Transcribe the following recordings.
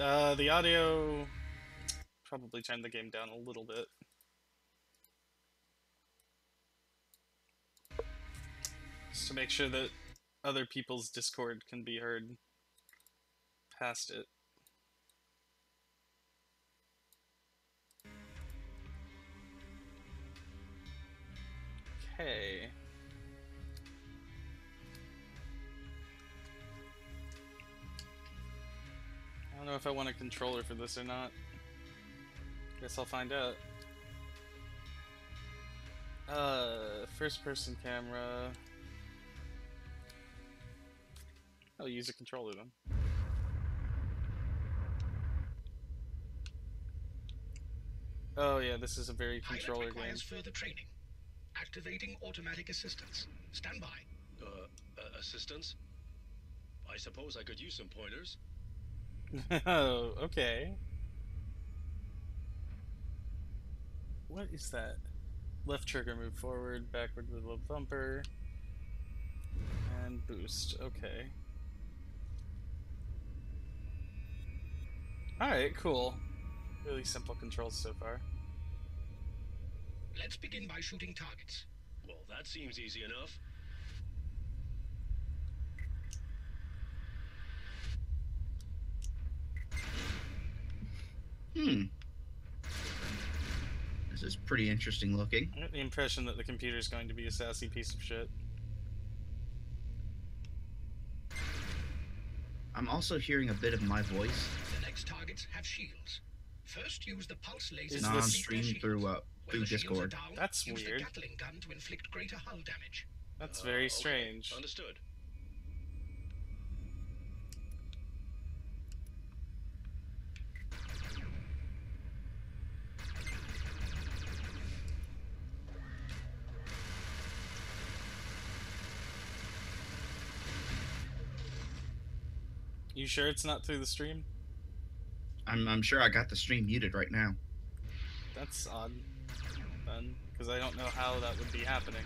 Uh, the audio. Probably turn the game down a little bit. Just to make sure that other people's Discord can be heard past it. Okay. Don't know if I want a controller for this or not. Guess I'll find out. Uh, first person camera. I'll use a controller then. Oh yeah, this is a very Pilot controller game. requires further training. Activating automatic assistance. Stand by. Uh, uh, assistance? I suppose I could use some pointers. Oh, okay. What is that? Left trigger move forward, backward with a bumper, and boost. Okay. Alright, cool. Really simple controls so far. Let's begin by shooting targets. Well, that seems easy enough. Hmm. This is pretty interesting looking. I get the impression that the computer is going to be a sassy piece of shit. I'm also hearing a bit of my voice The next targets have shields. First, use the pulse laser Is to this- complete non-stream through uh, When through the shields are Discord. down, That's weird. the Gatling gun to inflict greater hull damage. That's Uh, very okay, strange. Understood. Sure it's not through the stream? I'm I'm sure I got the stream muted right now. That's odd. Then, because I don't know how that would be happening.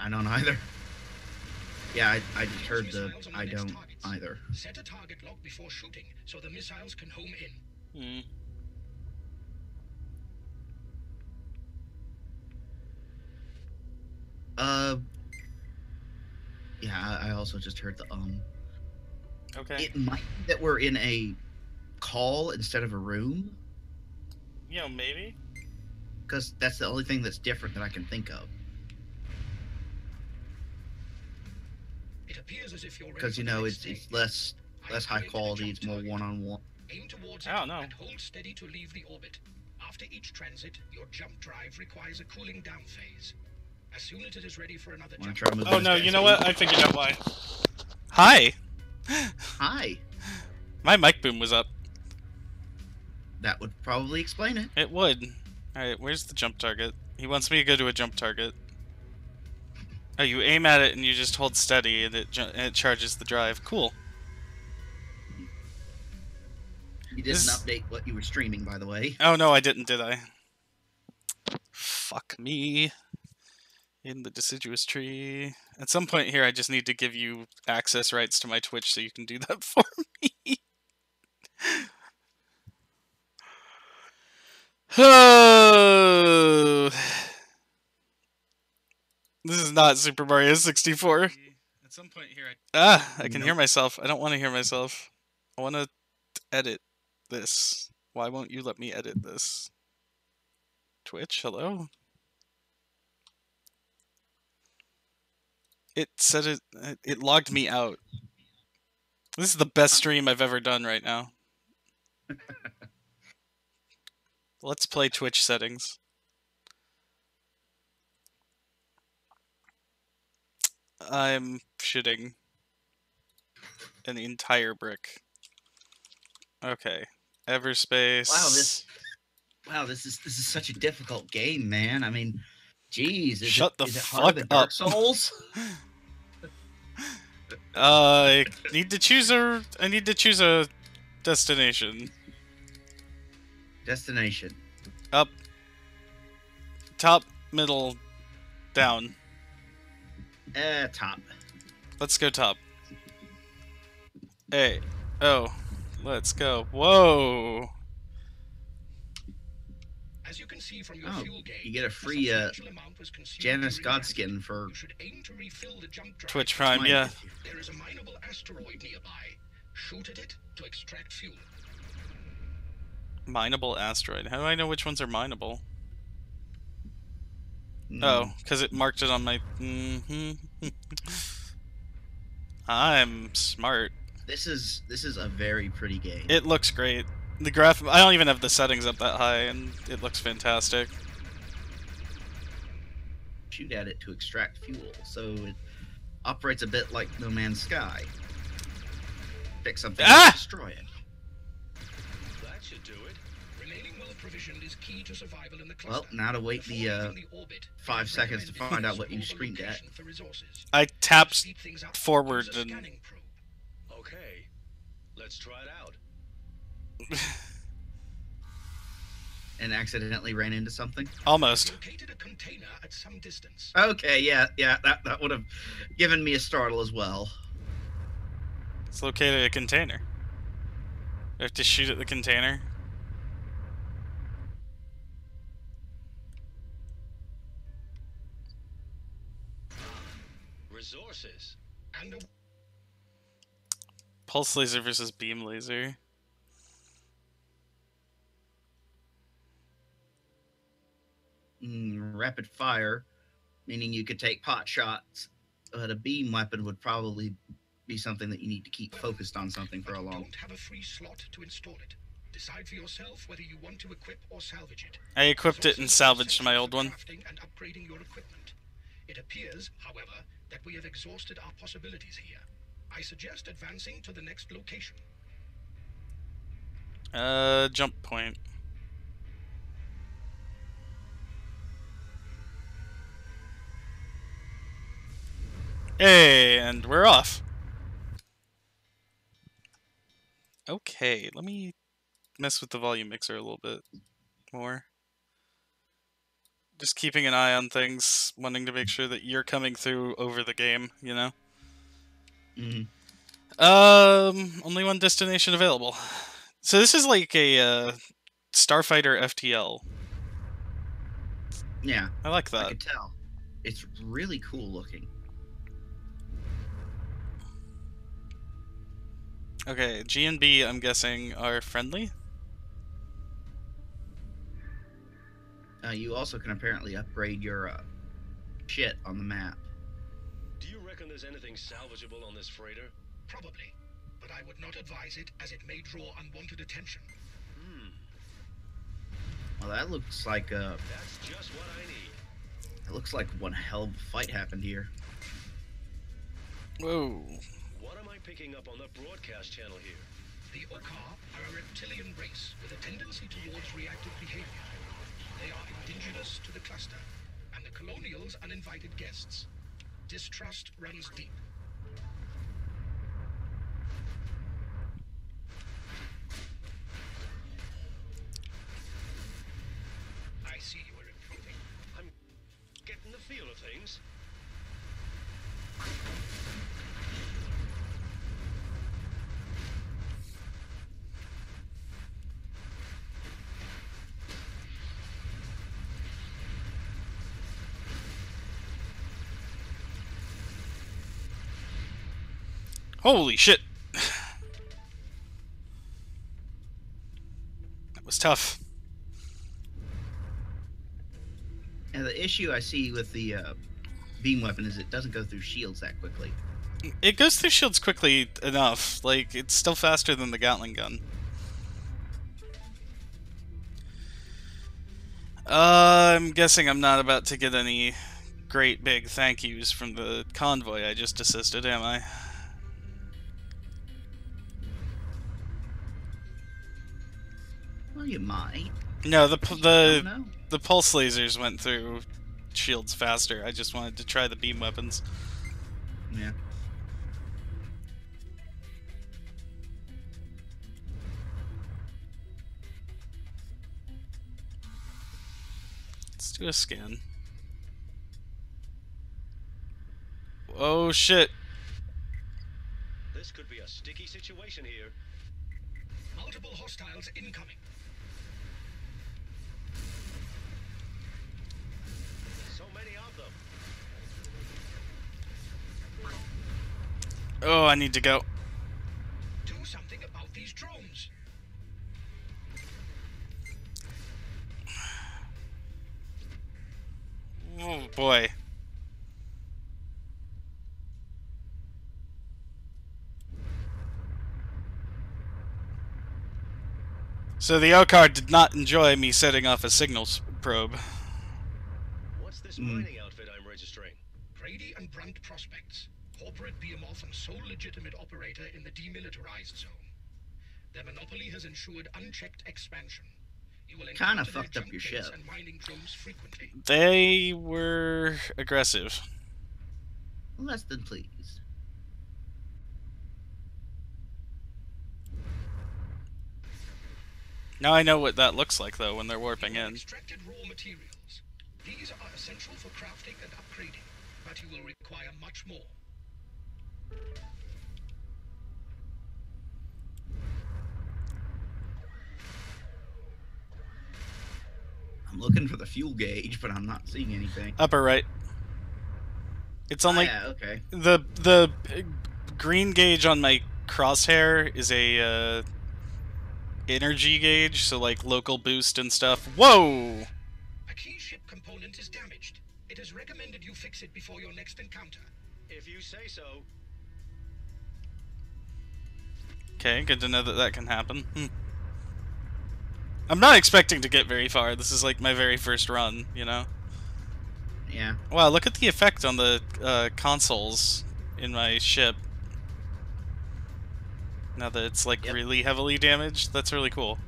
I don't either. Yeah, I, I just heard the missiles on the I don't targets. either. Set a target lock before shooting, so the missiles can home in. Hmm. Uh. Yeah, I I also just heard the um. Okay. It might be that we're in a call instead of a room, you know, maybe. because that's the only thing that's different that I can think of. It appears as if you're Because you know it's it's less less high Activate quality. It's more one on one. Aim towards I it don't know. and hold steady to leave the orbit. After each transit, your jump drive requires a cooling down phase. As soon as it is ready for another Want jump, to try to move? Oh this no, you know what? I figured out why. Hi! Hi. My mic boom was up. That would probably explain it. It would. Alright, where's the jump target? He wants me to go to a jump target. Oh, you aim at it and you just hold steady and it, and it charges the drive. Cool. You didn't This- update what you were streaming, by the way. Oh no, I didn't, did I? Fuck me. In the deciduous tree. At some point here, I just need to give you access rights to my Twitch so you can do that for me. Oh. This is not Super Mario 64. At some point here, I... ah, I can hear myself. I don't want to hear myself. I want to edit this. Why won't you let me edit this? Twitch, hello? It said it it- logged me out. This is the best stream I've ever done right now. Let's play Twitch settings. I'm shitting an entire brick. Okay. Everspace. Wow, this wow, this is this is such a difficult game, man. I mean, geez, is Shut it, the is fuck Dark up. Souls? Uh, I need to choose a. I need to choose a destination. Destination. Up, top, middle, down. Uh, top. Let's go top. Hey. Oh. Let's go. Whoa. As you can see from your Oh, fuel gauge, you get a a free, uh, substantial amount was consumed Janus Godskin for aim to refill the jump drive. Twitch Prime, yeah. There is a mineable asteroid nearby. Shoot at it to extract fuel. Mineable asteroid. How do I know which ones are mineable? Mm. Oh, because it marked it on my. hmm I'm smart. This is this is a very pretty game. It looks great. The graph. I don't even have the settings up that high, and it looks fantastic. Shoot at it to extract fuel, so it operates a bit like No Man's Sky. Pick something Ah! and destroy it. That should do it. Remaining well provisioned is key to survival in the Well, now to wait the uh, the orbit, five seconds to find out what you screamed at. location for resources. I tapped things up, forward use a and- probe. Okay. Let's try it out. and accidentally ran into something. almost. Located a container at some distance. Okay, yeah, yeah, that that would have given me a startle as well. It's located a container. We have to shoot at the container. Resources. And a Pulse laser versus beam laser. Rapid fire, meaning you could take pot shots, but a beam weapon would probably be something that you need to keep focused on something for a long. don't have a free slot to install it. Decide for yourself whether you want to equip or salvage it. I equipped it and salvaged my old one. and upgrading your equipment. It appears, however, that we have exhausted our possibilities here. I suggest advancing to the next location. Uh, jump point. Hey, and we're off. Okay, let me mess with the volume mixer a little bit more. Just keeping an eye on things, wanting to make sure that you're coming through over the game, you know? Mhm. Um, only one destination available. So this is like a uh, Starfighter FTL. Yeah, I like that. I could tell. It's really cool looking. Okay, G and B, I'm guessing, are friendly. Uh, you also can apparently upgrade your uh, shit on the map. Do you reckon there's anything salvageable on this freighter? Probably, but I would not advise it as it may draw unwanted attention. Hmm. Well, that looks like a... That's just what I need. it looks like one hell of a fight happened here. Whoa. Picking up on the broadcast channel here? The Okkar are a reptilian race with a tendency towards reactive behavior. They are indigenous to the cluster, and the colonials uninvited guests. Distrust runs deep. Holy shit. That was tough. And the issue I see with the uh, beam weapon is it doesn't go through shields that quickly. It goes through shields quickly enough. Like, it's still faster than the Gatling gun. Uh, I'm guessing I'm not about to get any great big thank yous from the convoy I just assisted, am I? Well, you might. No, the the the pulse lasers went through shields faster. I just wanted to try the beam weapons. Yeah. Let's do a scan. Oh shit. This could be a sticky situation here. Multiple hostiles incoming. Oh, I need to go. Do something about these drones. Oh boy. So the Okkar did not enjoy me setting off a signals probe. What's this Hmm. mining outfit I'm registering? Grady and Brunt Prospects, corporate behemoth and sole legitimate operator in the demilitarized zone. Their monopoly has ensured unchecked expansion. You will Kinda fucked up your pits ship. And mining frequently. They were aggressive. Less than pleased. Now I know what that looks like though when they're warping in. Extracted raw materials. These are essential for crafting and upgrading, but you will require much more. I'm looking for the fuel gauge, but I'm not seeing anything. Upper right. It's on Ah, yeah, okay. the the green gauge on my crosshair is a uh, energy gauge, so like local boost and stuff. Whoa! A key ship component is damaged. It is recommended you fix it before your next encounter. If you say so. Okay, good to know that that can happen. Hmm. I'm not expecting to get very far. This is like my very first run, you know. Yeah. Wow, look at the effect on the uh, consoles in my ship. Now that it's like Yep. really heavily damaged, that's really cool.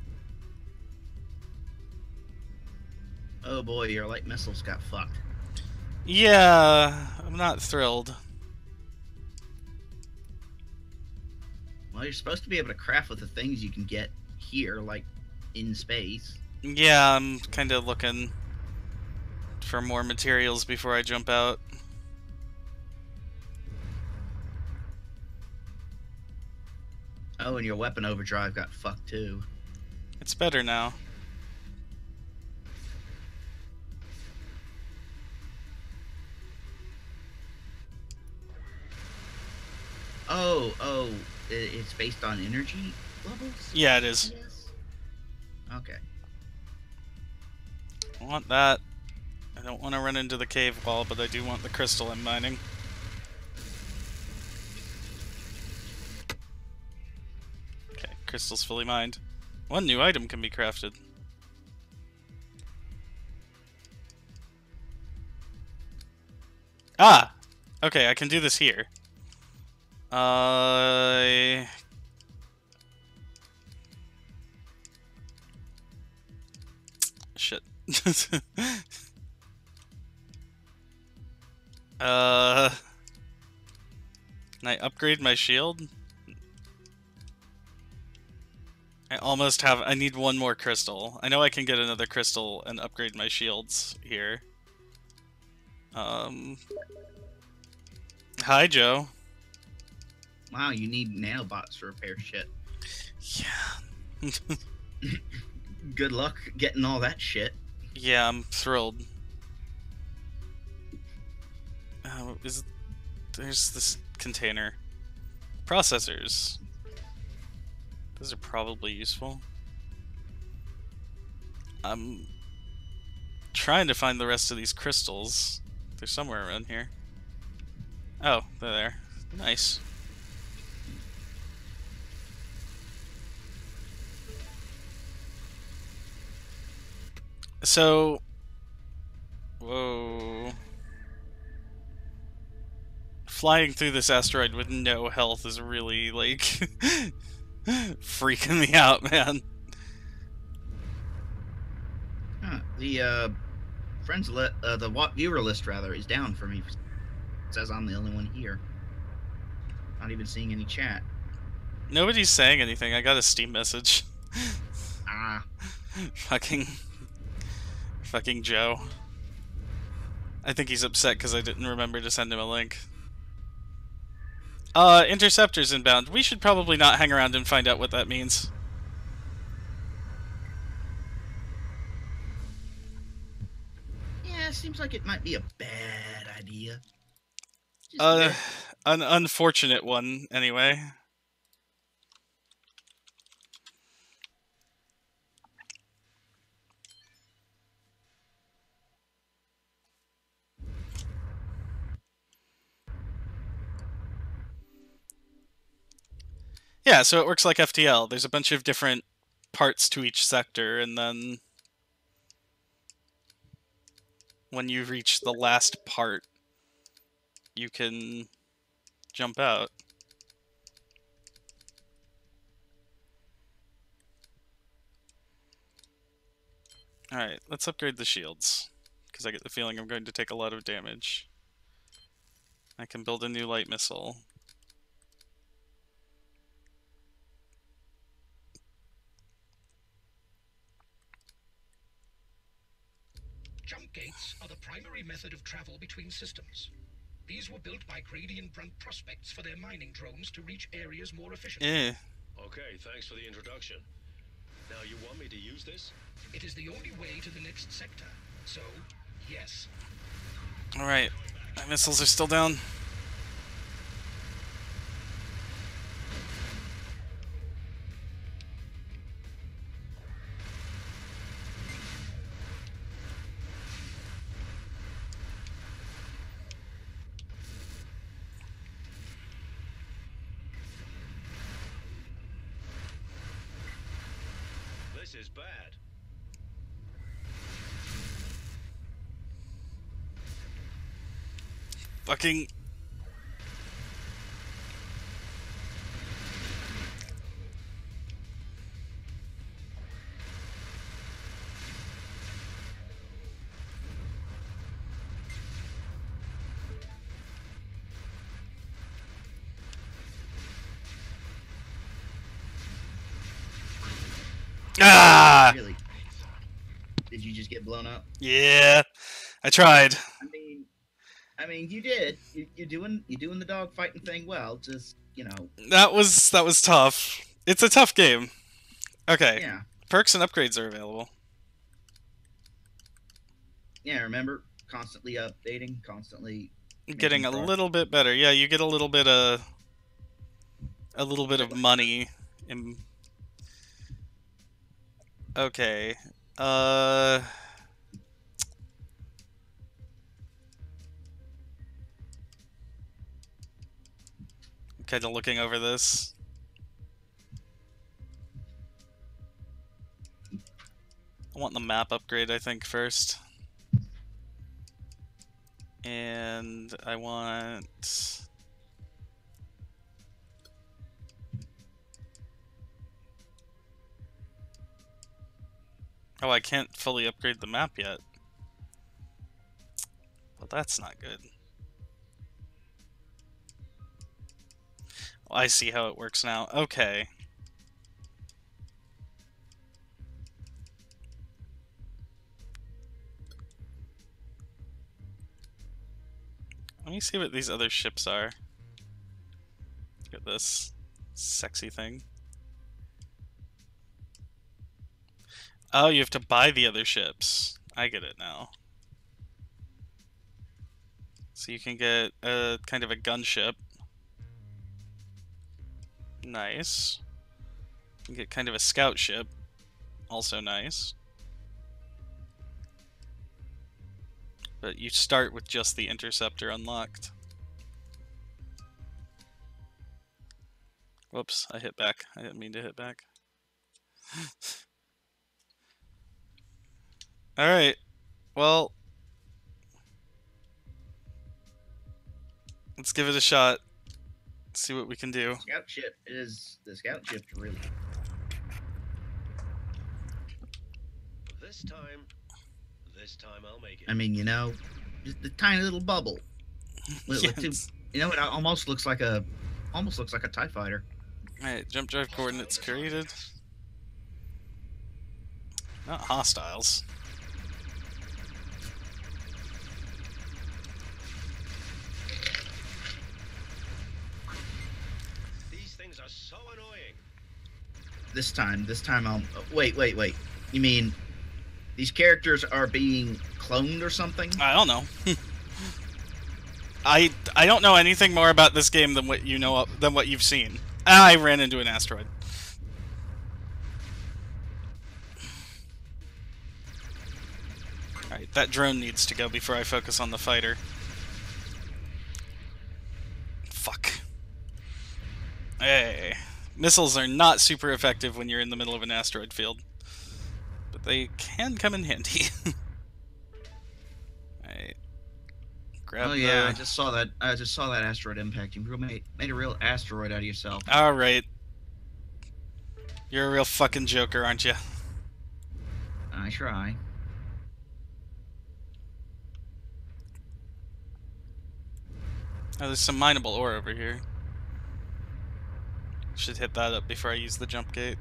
Oh boy, your light missiles got fucked. Yeah, I'm not thrilled. Well, you're supposed to be able to craft with the things you can get here, like in space. Yeah, I'm kind of looking for more materials before I jump out. Oh, and your weapon overdrive got fucked too. It's better now. Oh, oh, it's based on energy levels. Yeah, it is. Okay. I want that. I don't want to run into the cave wall, but I do want the crystal I'm mining. Okay, crystal's fully mined. One new item can be crafted. Ah! Okay, I can do this here. Uh... Shit. uh... Can I upgrade my shield? I almost have. I need one more crystal. I know I can get another crystal and upgrade my shields here. Um. Hi, Joe. Wow, you need nanobots to repair shit. Yeah. Good luck getting all that shit. yeah, I'm thrilled. Uh, is there's this container processors. Those are probably useful. I'm trying to find the rest of these crystals. They're somewhere around here. Oh, they're there. Nice. So, whoa. Flying through this asteroid with no health is really like freaking me out, man. Huh. The uh, friends li- uh, the wa- viewer list rather is down for me. It says I'm the only one here. Not even seeing any chat. Nobody's saying anything. I got a Steam message. Ah, fucking, Fucking Joe. I think he's upset because I didn't remember to send him a link. Uh, interceptors inbound. We should probably not hang around and find out what that means. Yeah, seems like it might be a bad idea. Just uh, an unfortunate one, anyway. Yeah, so it works like FTL. There's a bunch of different parts to each sector, and then when you reach the last part, you can jump out. Alright, let's upgrade the shields. Because I get the feeling I'm going to take a lot of damage. I can build a new light missile. Jump gates are the primary method of travel between systems. These were built by Grady and Brunt prospects for their mining drones to reach areas more efficiently. Eh. Okay, thanks for the introduction. Now, you want me to use this? It is the only way to the next sector. So, yes. Alright. My missiles are still down. Fucking. Ah! really. Did you just get blown up? Yeah. I tried. Mean, you did. You, you're doing you're doing the dog fighting thing well. Just you know, That was that was tough. It's a tough game. Okay. yeah, Perks and upgrades are available. yeah. Remember, constantly updating, constantly. Getting a progress. little bit better. Yeah, you get a little bit of a little bit of money in Okay. Uh kind of looking over this. I want the map upgrade, I think, first. And I want. Oh, I can't fully upgrade the map yet. Well, that's not good. I see how it works now. Okay. Let me see what these other ships are. Look at this sexy thing. Oh, you have to buy the other ships. I get it now. So you can get a kind of a gunship. Nice. You get kind of a scout ship. Also nice. But you start with just the interceptor unlocked. Whoops, I hit back. I didn't mean to hit back. Alright. Well. Let's give it a shot. See what we can do. Scout ship is the scout ship really. This time, this time I'll make it. I mean, you know, just the tiny little bubble. With- with two- Yes. you know, it almost looks like a, almost looks like a Tie Fighter. Alright, jump drive coordinates created. Not hostiles. This time, this time I'll. Wait, wait, wait. You mean these characters are being cloned or something? I don't know. I I don't know anything more about this game than what you know than what you've seen. I ran into an asteroid. Alright, that drone needs to go before I focus on the fighter. Fuck. Hey. Missiles are not super effective when you're in the middle of an asteroid field. But they can come in handy. Alright. Grab oh yeah, I just saw that. I just saw that asteroid impact. You made, made a real asteroid out of yourself. Alright. You're a real fucking joker, aren't you? I try. Oh, there's some mineable ore over here. Should hit that up before I use the jump gate.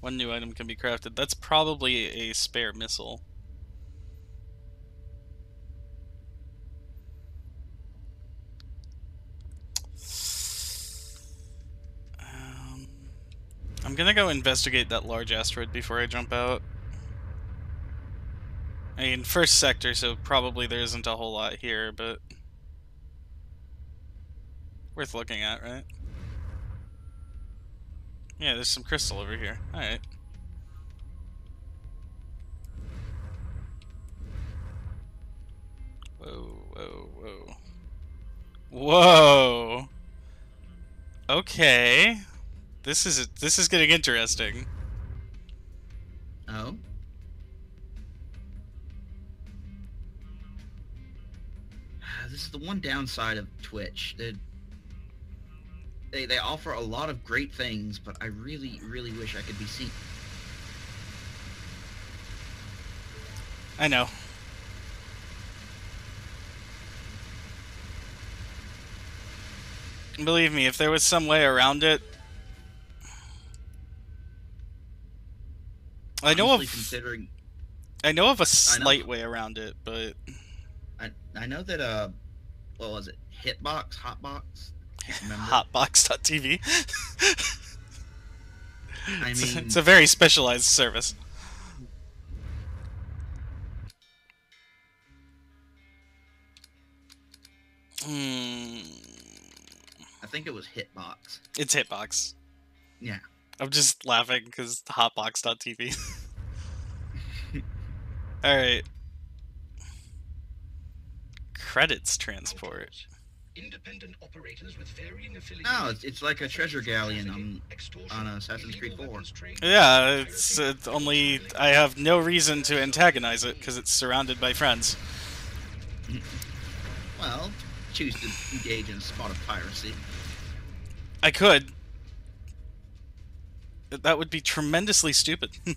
One new item can be crafted. That's probably a spare missile. Um, I'm gonna go investigate that large asteroid before I jump out. I mean, first sector, so probably there isn't a whole lot here, but worth looking at, right? Yeah, there's some crystal over here. All right. Whoa, whoa, whoa. Whoa. Okay. This is this is getting interesting. Oh. This is the one downside of Twitch. That they they offer a lot of great things, but I really really wish I could be seen. I know. Believe me, if there was some way around it, I know of considering I know of a slight way around it, but I I know that uh, what was it? Hitbox, Hotbox. Can't hotbox.tv. I it's, mean- it's a very specialized service. Hmm. I think it was Hitbox. It's Hitbox. Yeah. I'm just laughing because hotbox.tv. Alright. Credits transport. Independent operators with varying affiliations. No, it's, it's like a treasure galleon on extortion, on Assassin's Creed illegal 4. Yeah, it's, it's only. I have no reason to antagonize it because it's surrounded by friends. Well, choose to engage in a spot of piracy. I could. That would be tremendously stupid.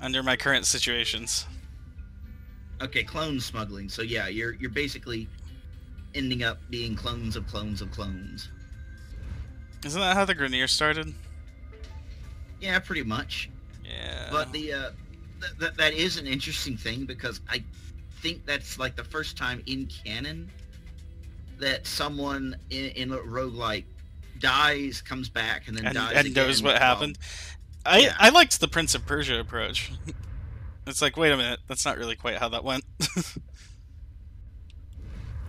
Under my current situations. Okay, clone smuggling. So yeah, you're you're basically ending up being clones of clones of clones. Isn't that how the Grenier started? Yeah, pretty much. Yeah. But the uh, th- th- that is an interesting thing because I think that's like the first time in canon that someone in, in a roguelike dies, comes back, and then and, dies and knows again what while- happened. I yeah. I liked the Prince of Persia approach. it's like, wait a minute, that's not really quite how that went.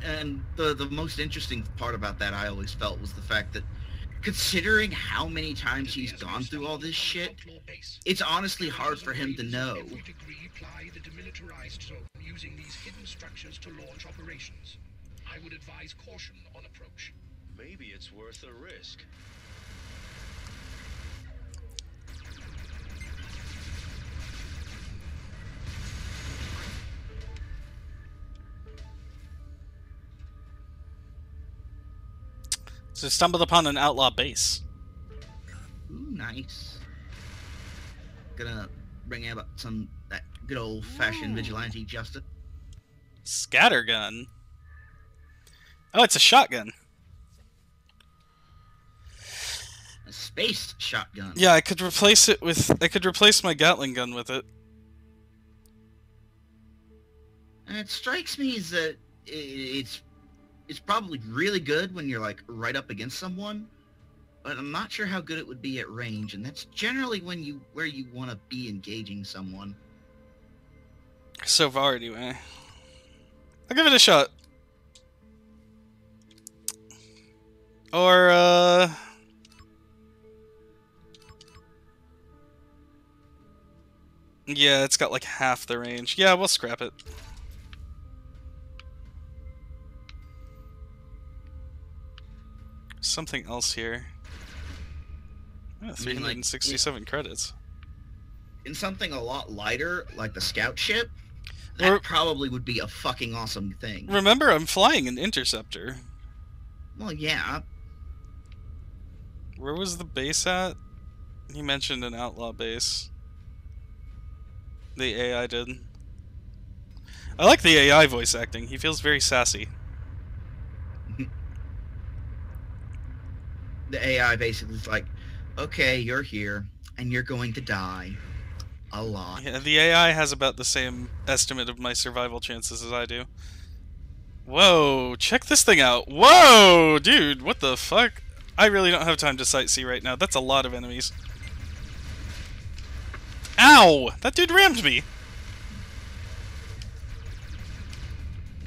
And the the most interesting part about that I always felt was the fact that considering how many times he's gone through all this shit, it's honestly hard for him to know. Every degree ply the demilitarized zone using these hidden structures to launch operations. I would advise caution on approach. Maybe it's worth a risk. So stumbled upon an outlaw base. Ooh, nice. Gonna bring out some that good old fashioned Ooh. vigilante justice. Scattergun. Oh, it's a shotgun. A space shotgun. Yeah, I could replace it with. I could replace my Gatling gun with it. And it strikes me as that it's it's probably really good when you're like right up against someone, but I'm not sure how good it would be at range, and that's generally when you where you want to be engaging someone. So far, anyway. I'll give it a shot. Or, uh... Yeah, it's got like half the range. Yeah, we'll scrap it. Something else here. Yeah, mean, like, 367 credits. In something a lot lighter, like the scout ship, that Or- probably would be a fucking awesome thing. Remember, I'm flying an interceptor. Well, yeah, Where was the base at? He mentioned an outlaw base. The AI did. I like the AI voice acting. He feels very sassy. The AI basically is like, okay, you're here, and you're going to die a lot. Yeah, the AI has about the same estimate of my survival chances as I do. Whoa, check this thing out. Whoa, dude, what the fuck? I really don't have time to sightsee right now. That's a lot of enemies. Ow! That dude rammed me.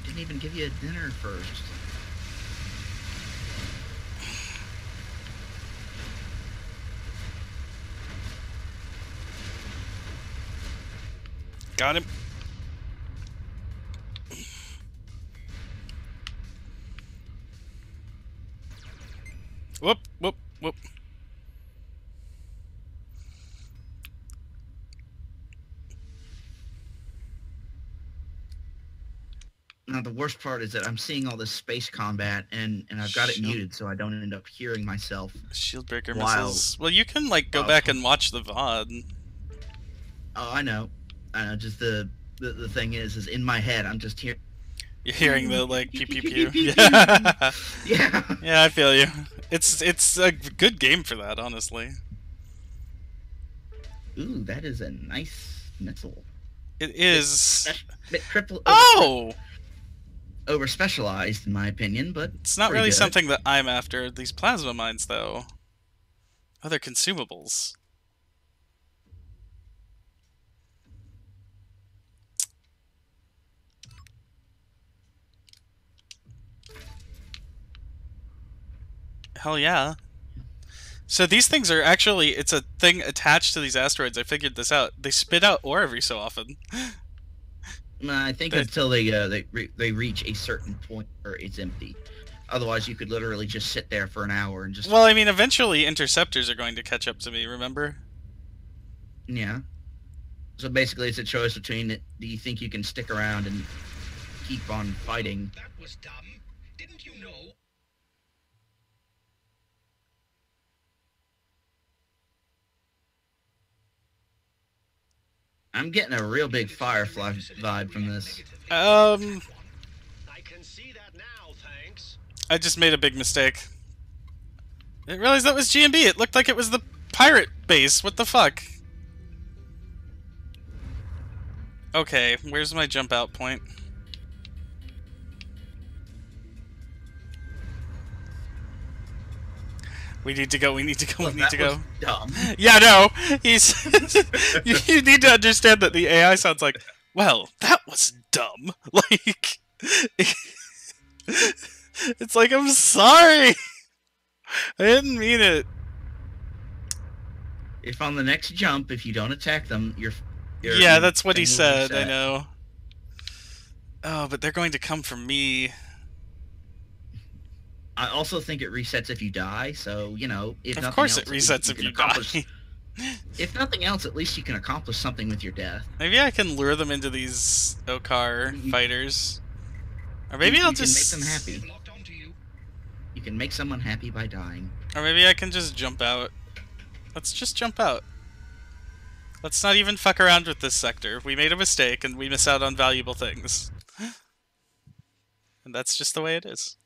Didn't even give you a dinner first. Got him. Whoop, whoop, whoop. Now the worst part is that I'm seeing all this space combat, and and I've got it Shield. muted so I don't end up hearing myself. Shieldbreaker missiles. Well, you can, like, go Wow. back and watch the VOD. Oh, I know. I know. Just the the, the thing is, is in my head, I'm just hearing. You're hearing the, like, pew pew pew. Yeah. Yeah. yeah, I feel you. It's, it's a good game for that, honestly. Ooh, that is a nice missile. It is. Triple. Oh! Over specialized, in my opinion, but It's not really good. something that I'm after. These plasma mines, though. Other consumables. Hell yeah. So these things are actually, it's a thing attached to these asteroids. I figured this out. They spit out ore every so often. I think But- until they uh, they re- they reach a certain point where it's empty. Otherwise, you could literally just sit there for an hour and just Well, I mean, eventually interceptors are going to catch up to me, remember? yeah. So basically, it's a choice between do you think you can stick around and keep on fighting? That was dumb. Didn't you know? I'm getting a real big Firefly vibe from this. Um, I can see that now, thanks. I just made a big mistake. I didn't realize that was GMB. It looked like it was the pirate base. What the fuck? Okay, where's my jump out point? We need to go, we need to go, Well, we need to go. dumb. Yeah, no. He's you, you need to understand that the AI sounds like, well, that was dumb. Like It's like I'm sorry. I didn't mean it. If on the next jump, if you don't attack them, you're. your Yeah, that's what he said. I know. Oh, but they're going to come for me. I also think it resets if you die. So you know, if Of nothing course, else, it resets if you die. If nothing else, at least you can accomplish something with your death. Maybe I can lure them into these Okkar You- fighters, or maybe you I'll can make them happy. They've locked onto you. You can make someone happy by dying. Or maybe I can just jump out. Let's just jump out. Let's not even fuck around with this sector. We made a mistake and we miss out on valuable things. and that's just the way it is.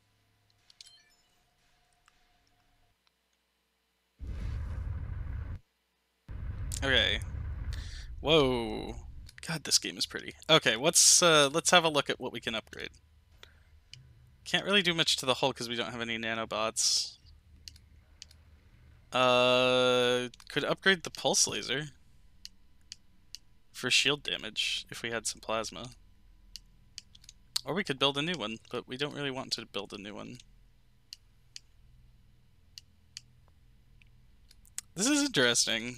Okay. Whoa. God, this game is pretty. Okay, let's uh let's have a look at what we can upgrade. Can't really do much to the hull because we don't have any nanobots. Uh, could upgrade the pulse laser for shield damage if we had some plasma. Or we could build a new one, but we don't really want to build a new one. This is interesting.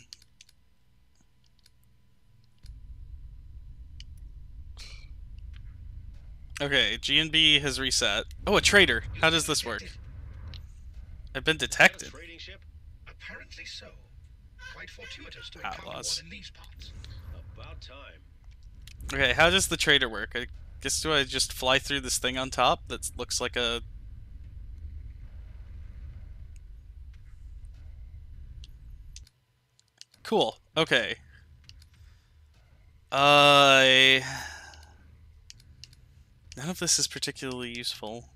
Okay, GNB has reset. Oh, a trader. How does this work? I've been detected. Trading ship? Apparently so. Quite fortuitous to Outlaws. in these parts. About time. Okay, how does the trader work? I guess do I just fly through this thing on top that looks like a Cool. Okay. I None of this is particularly useful.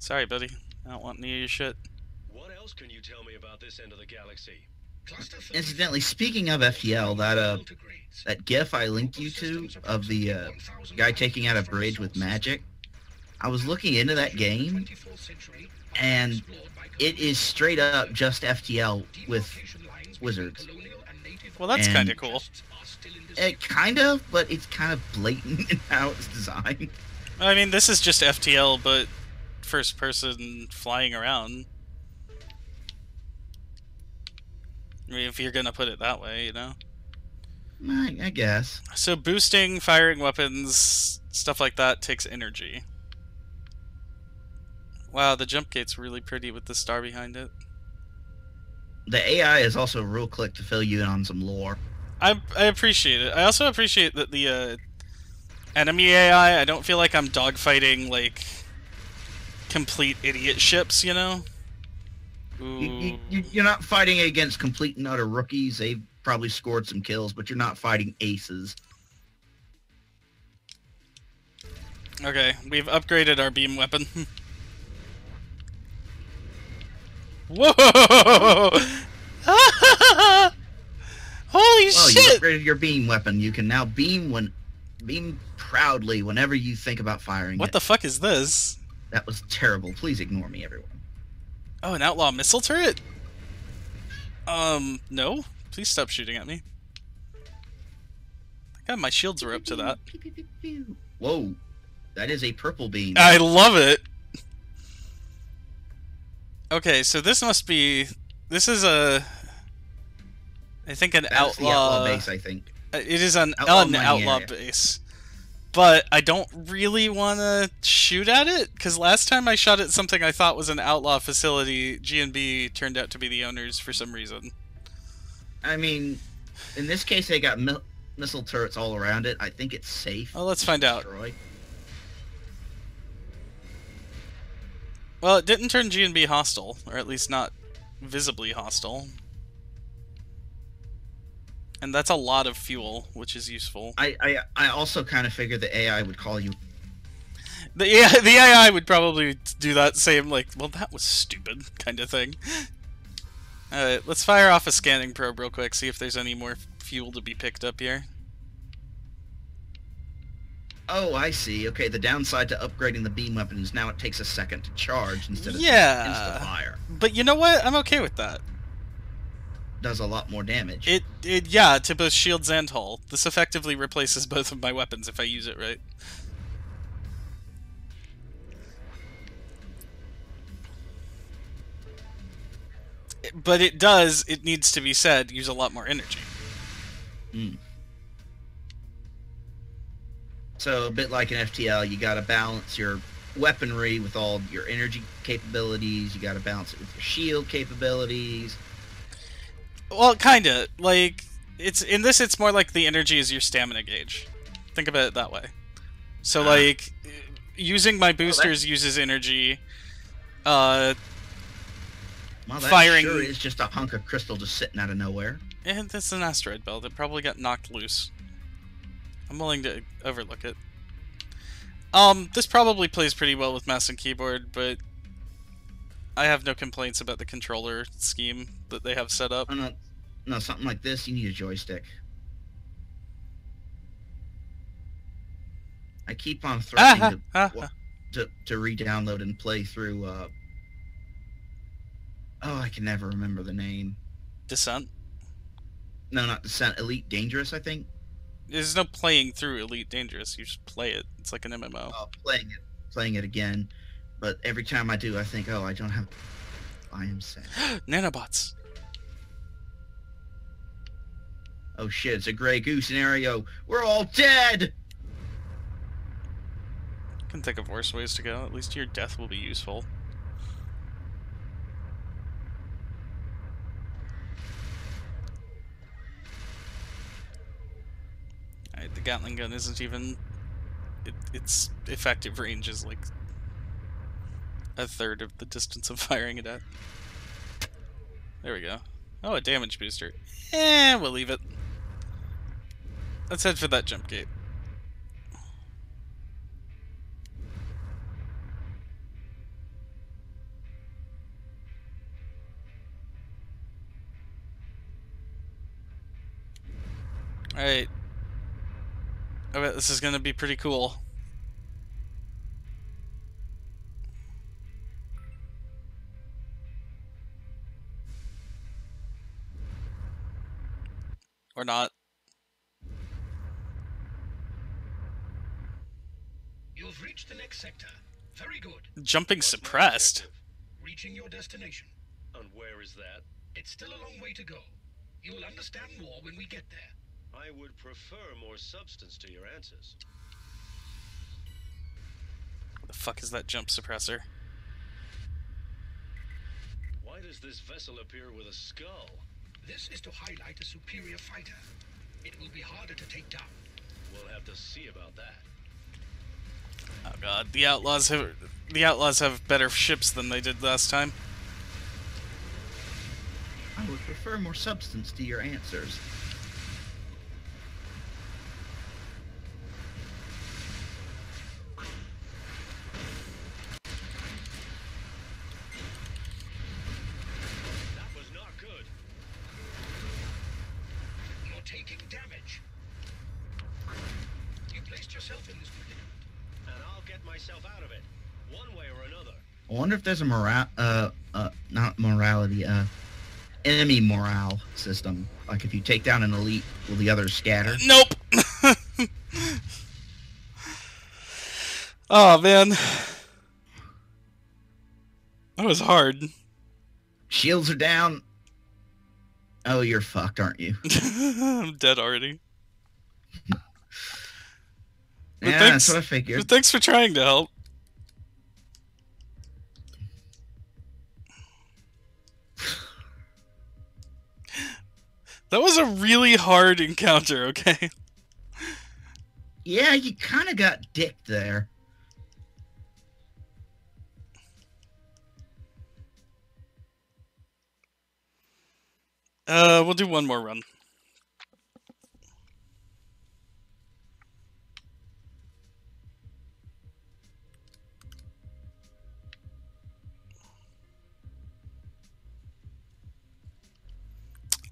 Sorry, buddy. I don't want any of your shit. What else can you tell me about this end of the galaxy? Cluster Incidentally, speaking of FTL, that uh, that GIF I linked you to of the uh, guy taking out a bridge with magic, I was looking into that game, and it is straight up just FTL with wizards. Well, that's kind of cool. It kind of, but it's kind of blatant in how it's designed. I mean, this is just FTL, but first person flying around. I mean, if you're gonna put it that way, you know. I, I guess. So boosting, firing weapons, stuff like that takes energy. Wow, the jump gate's really pretty with the star behind it. The AI is also real quick to fill you in on some lore. I I appreciate it. I also appreciate that the uh, enemy AI. I don't feel like I'm dogfighting like complete idiot ships. You know. You, you- you're not fighting against complete and utter rookies. They've probably scored some kills, but you're not fighting aces. Okay, we've upgraded our beam weapon. Whoa! Holy Well, you shit! upgraded your beam weapon. You can now beam when beam proudly whenever you think about firing What it. the fuck is this? That was terrible. Please ignore me, everyone. Oh, an outlaw missile turret? Um, no. Please stop shooting at me. God, my shields were up to that. Whoa, that is a purple beam. I love it. Okay, so this must be. This is a. I think an outlaw. outlaw base, I think. Uh, It is an Outlaw an outlaw area. base, but I don't really want to shoot at it because last time I shot at something I thought was an outlaw facility, GNB turned out to be the owners for some reason. I mean, in this case, they got mi- missile turrets all around it. I think it's safe. Well, let's find out. destroy. Well, it didn't turn GNB hostile, or at least not visibly hostile. And that's a lot of fuel, which is useful. I, I, I also kind of figured the AI would call you. The AI, the AI would probably do that same, like, well, that was stupid kind of thing. Alright, let's fire off a scanning probe real quick, see if there's any more fuel to be picked up here. Oh, I see. Okay, the downside to upgrading the beam weapon is now it takes a second to charge instead of Yeah. insta fire. But you know what? I'm okay with that. Does a lot more damage. It, it, yeah, to both shields and hull. This effectively replaces both of my weapons if I use it right. But it does, it needs to be said, use a lot more energy. Hmm. So a bit like an FTL, you got to balance your weaponry with all your energy capabilities. You got to balance it with your shield capabilities. Well, kinda. Like, it's in this, it's more like the energy is your stamina gauge. Think about it that way. So, Ah. like, using my boosters uses energy. Uh, Well, that Firing- sure is just a hunk of crystal just sitting out of nowhere. and that's an asteroid belt. It probably got knocked loose. I'm willing to overlook it. Um, this probably plays pretty well with mouse and keyboard, but I have no complaints about the controller scheme that they have set up. Oh, no, no, something like this, you need a joystick. I keep on Ah, threatening ah, to, ah, to to re-download and play through. Uh, oh, I can never remember the name. Descent. No, not Descent. Elite Dangerous, I think. There's no playing through Elite Dangerous. You just play it. It's like an MMO. Uh, playing it, playing it again. But every time I do, I think, oh, I don't have. I am sad. Nanobots. Oh shit! It's a Grey Goo scenario. We're all dead. can think of worse ways to go. At least your death will be useful. Alright, the Gatling gun isn't even. It, its effective range is like a third of the distance I'm firing it at. There we go. Oh, a damage booster. Eh, we'll leave it. Let's head for that jump gate. Alright. I bet this is gonna be pretty cool. Or not. You've reached the next sector. Very good. Jumping What's suppressed. Reaching your destination. And where is that? It's still a long way to go. You will understand more when we get there. I would prefer more substance to your answers. The fuck is that jump suppressor? Why does this vessel appear with a skull? This is to highlight a superior fighter. It will be harder to take down. We'll have to see about that. Oh god, the outlaws have the outlaws have better ships than they did last time. I would prefer more substance to your answers. That was not good. You're taking damage. You placed yourself in this predicament. And I'll get myself out of it. One way or another. I wonder if there's a morale, uh, uh, not morality, uh, enemy morale system. Like if you take down an elite, will the others scatter? Nope. oh man, that was hard. Shields are down. Oh, you're fucked, aren't you? I'm dead already. Yeah, thanks- that's what I figured. Thanks for trying to help. That was a really hard encounter, okay? Yeah, you kind of got dicked there. Uh, we'll do one more run.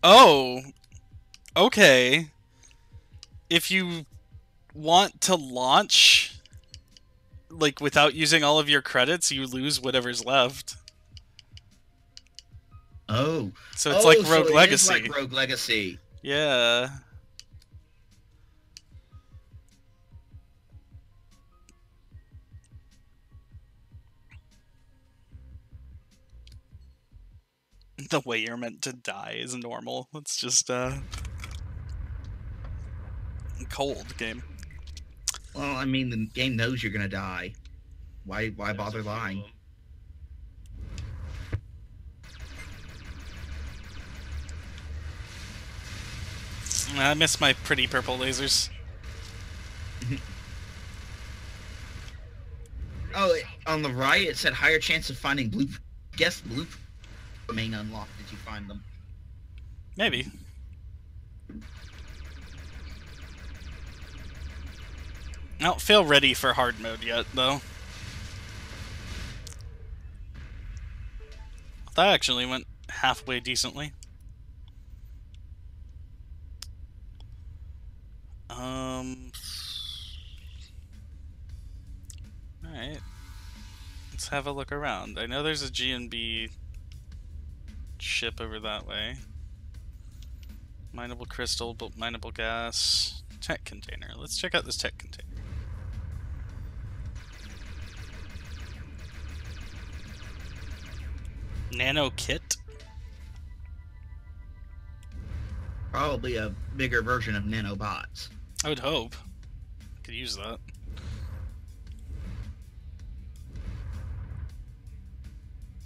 Oh, okay. If you want to launch, like without using all of your credits, you lose whatever's left. Oh, So it's oh, like so Rogue is Legacy. like Rogue Legacy. Yeah. The way you're meant to die is normal. It's just uh cold game. Well, I mean, the game knows you're gonna die. Why? Why There's bother lying? I miss my pretty purple lasers. Oh, on the right it said higher chance of finding blue. Guess blue remain unlocked. Did you find them? Maybe. I don't feel ready for hard mode yet, though. That actually went halfway decently. Um. Alright. Let's have a look around. I know there's a GNB ship over that way. Mineable crystal, but mineable gas. Tech container. Let's check out this tech container. Nano kit? Probably a bigger version of nanobots. I would hope. Could use that.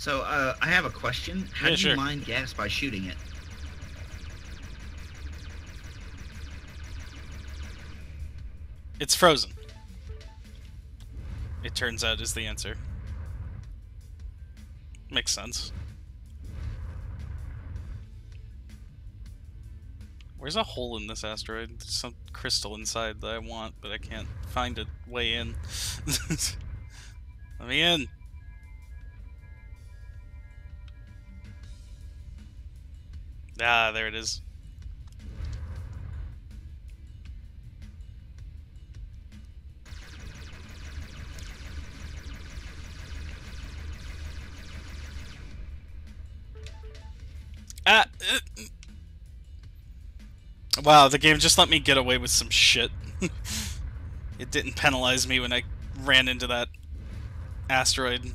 So uh, I have a question. How Yeah, do sure. you mine gas by shooting it? It's frozen. It turns out is the answer. Makes sense. Where's a hole in this asteroid? There's some crystal inside that I want, but I can't find a way in. Let me in. Ah, there it is. Ah! uh, Wow, the game just let me get away with some shit. it didn't penalize me when I ran into that asteroid.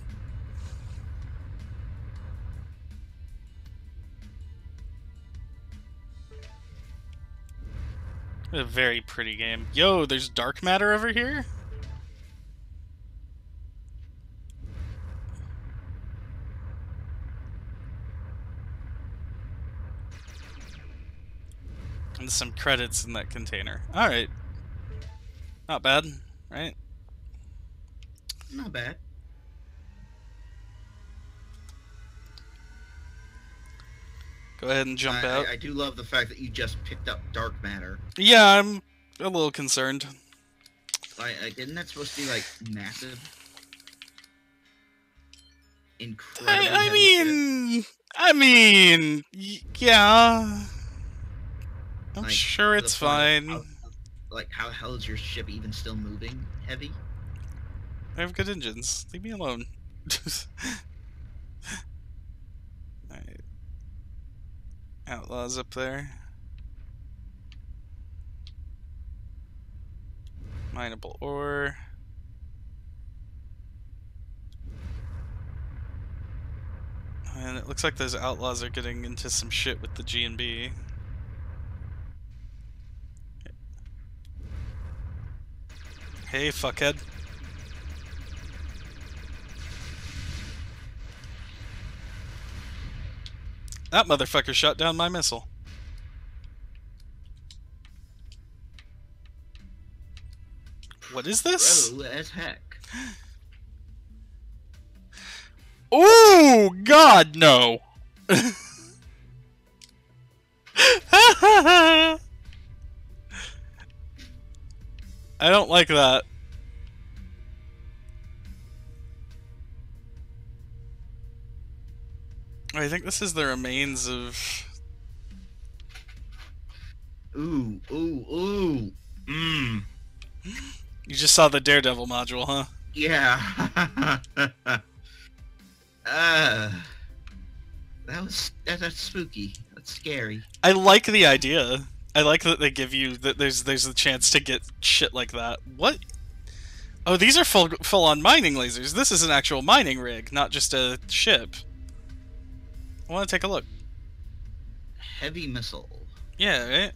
A very pretty game. Yo, there's dark matter over here? And some credits in that container. Alright. Not bad, right? Not bad. Go ahead and jump I, out. I, I do love the fact that you just picked up dark matter. Yeah, I'm a little concerned. Like, like isn't that supposed to be like massive? Incredible. I, I mean, I mean, yeah. I'm Like, sure it's fine. like, how the hell is your ship even still moving? Heavy? I have good engines. Leave me alone. Alright. Outlaws up there. Mineable ore. And it looks like those outlaws are getting into some shit with the G&B. Hey, fuckhead. That motherfucker shot down my missile. What is this? Bro, as heck. Oh God, no! I don't like that. I think this is the remains of. Ooh, ooh, ooh. Mmm. You just saw the Daredevil module, huh? Yeah. uh, that was that, that's spooky. That's scary. I like the idea. I like that they give you that there's there's a chance to get shit like that. What? Oh, these are full full on mining lasers. This is an actual mining rig, not just a ship. I want to take a look. Heavy missile. Yeah, right.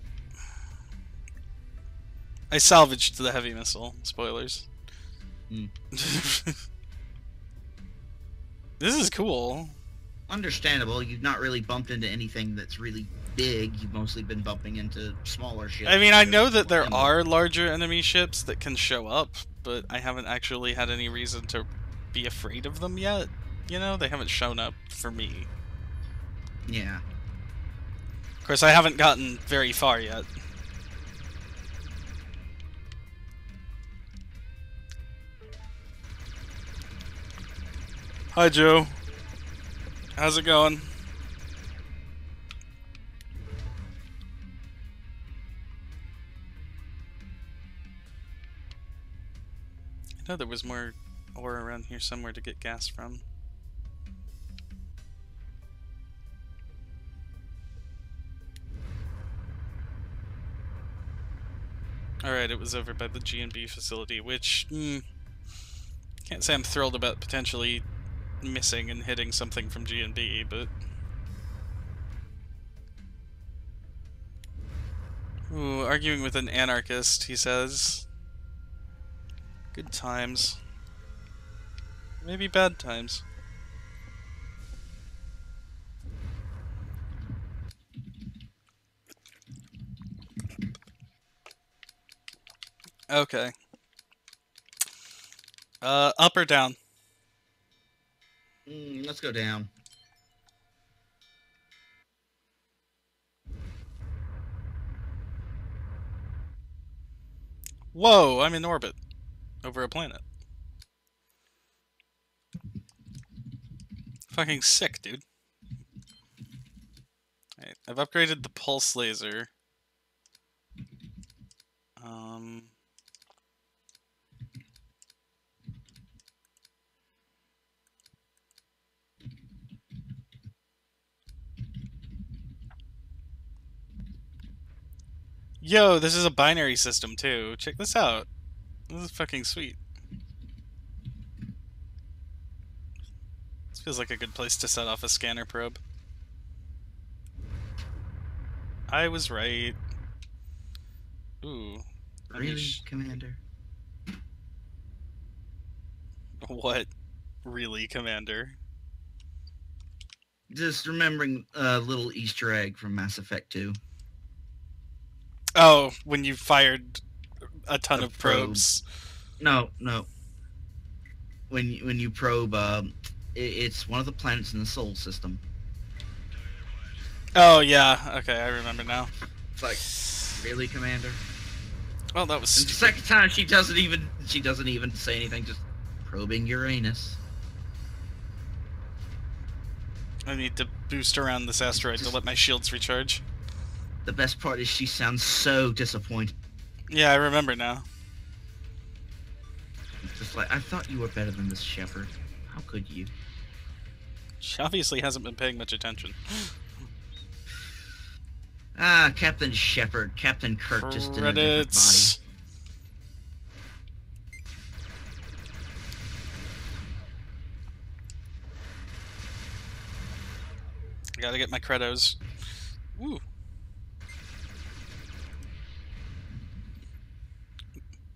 I salvaged the heavy missile. Spoilers. Hmm. this is cool. Understandable. You've not really bumped into anything that's really big. You've mostly been bumping into smaller ships. I mean, I know that there nimble. are larger enemy ships that can show up, but I haven't actually had any reason to be afraid of them yet. You know, they haven't shown up for me. Yeah. Of course, I haven't gotten very far yet. Hi, Joe. How's it going? I know there was more ore around here somewhere to get gas from. Alright, it was over by the G&B facility, which... Mm, can't say I'm thrilled about potentially missing and hitting something from G&B, but... Ooh, arguing with an anarchist, he says. Good times. Maybe bad times. Okay. Uh, up or down? Mm, let's go down. Whoa, I'm in orbit. Over a planet. Fucking sick, dude. Alright, I've upgraded the pulse laser. Um... Yo, this is a binary system too. Check this out. This is fucking sweet. This feels like a good place to set off a scanner probe. I was right. Ooh. Really, Commander? What? Really, Commander? Just remembering a little Easter egg from Mass Effect 2. Oh, when you fired a ton of probe. probes. No, no. When you, when you probe, um, i it's one of the planets in the Sol system. Oh yeah, okay, I remember now. It's like, really, Commander? Well, that was And the second time, she doesn't even she doesn't even say anything. Just probing Uranus. I need to boost around this asteroid to let my shields recharge. The best part is she sounds so disappointed. Yeah, I remember now. It's just like I thought you were better than this Shepard. How could you? She obviously hasn't been paying much attention. Ah, Captain Shepard. Captain Kirk just in a different body. Credits. I gotta get my credos. Woo.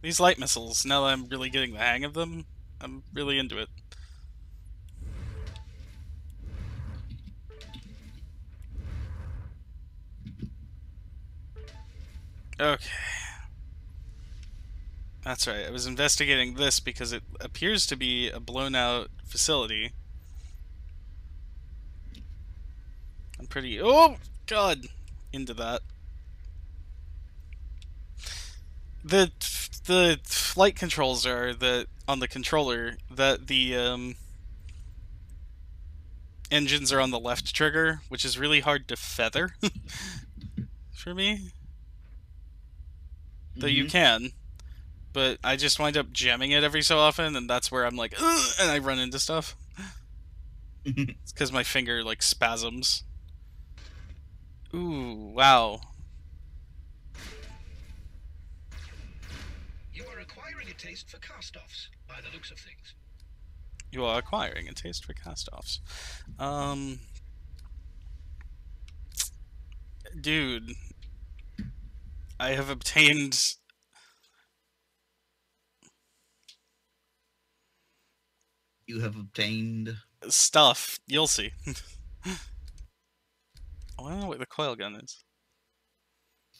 These light missiles, now that I'm really getting the hang of them, I'm really into it. Okay. That's right. I was investigating this because it appears to be a blown out facility. I'm pretty. Oh, God! Into that. The the flight controls are that on the controller that the um, engines are on the left trigger, which is really hard to feather for me though you Mhm. can. But I just wind up jamming it every so often, and that's where I'm like, and I run into stuff. It's because my finger like spasms. Ooh, wow. Taste for cast-offs, by the looks of things. You are acquiring a taste for cast-offs. Um, dude, I have obtained. you have obtained. stuff. You'll see. I want to know what the coil gun is.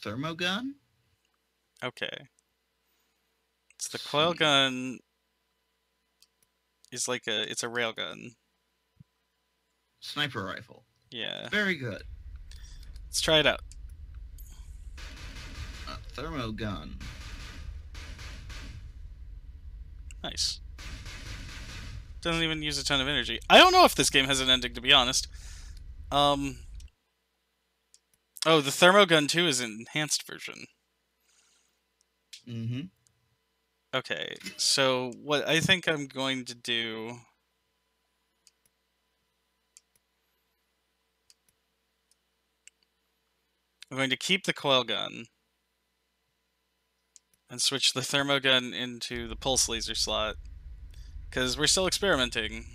Thermogun? Okay. It's the coil gun is like a it's a rail gun. Sniper rifle. Yeah. Very good. Let's try it out. A thermo gun. Nice. Doesn't even use a ton of energy. I don't know if this game has an ending to be honest. Um Oh, the thermo gun too is an enhanced version. Mm-hmm. Okay, so what I think I'm going to do. I'm going to keep the coil gun and switch the thermo gun into the pulse laser slot because we're still experimenting,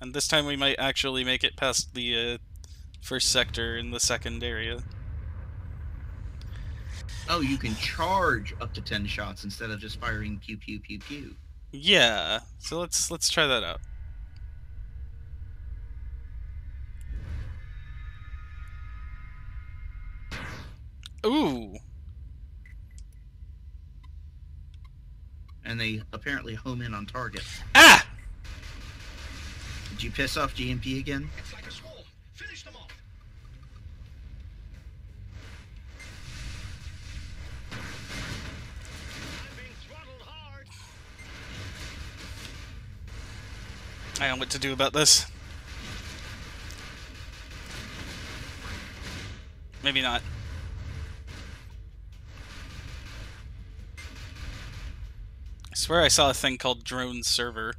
and this time we might actually make it past the uh, first sector in the second area. Oh, you can charge up to ten shots instead of just firing pew pew pew pew. Yeah, so let's let's try that out. Ooh, And they apparently home in on target. ah! Did you piss off G&B again? It's like a swarm. Finish them off. I'm being throttled hard. I don't know what to do about this. Maybe not. I swear I saw a thing called drone server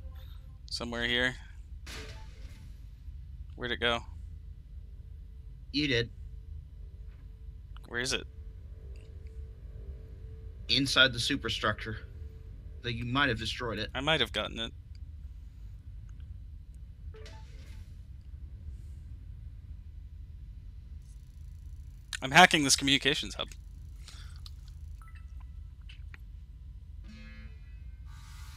somewhere here. Where'd it go? You did. Where is it? Inside the superstructure. That you might have destroyed it. I might have gotten it. I'm hacking this communications hub.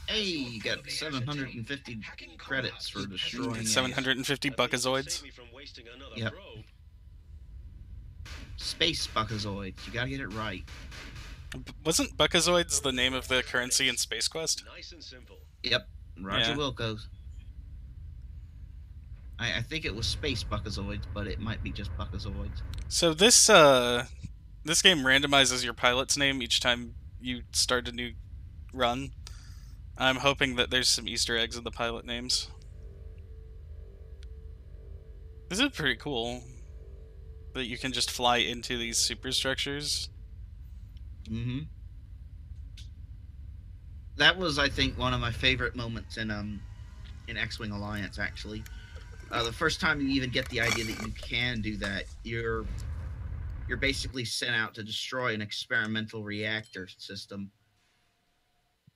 Hey, you got 750 credits for destroying a 750 At least you buckazoids. saved me from wasting another Yep. space buckazoids. You gotta get it right. B- Wasn't buckazoids the name of the currency in Space Quest? Nice and simple. Yep, Roger Yeah. Wilco's. I, I think it was space buckazoids, but it might be just buckazoids. So this uh this game randomizes your pilot's name each time you start a new run. I'm hoping that there's some Easter eggs in the pilot names. This is pretty cool. That you can just fly into these superstructures. Mm-hmm. That was, I think, one of my favorite moments in um in X-wing Alliance. Actually, uh, the first time you even get the idea that you can do that, you're you're basically sent out to destroy an experimental reactor system.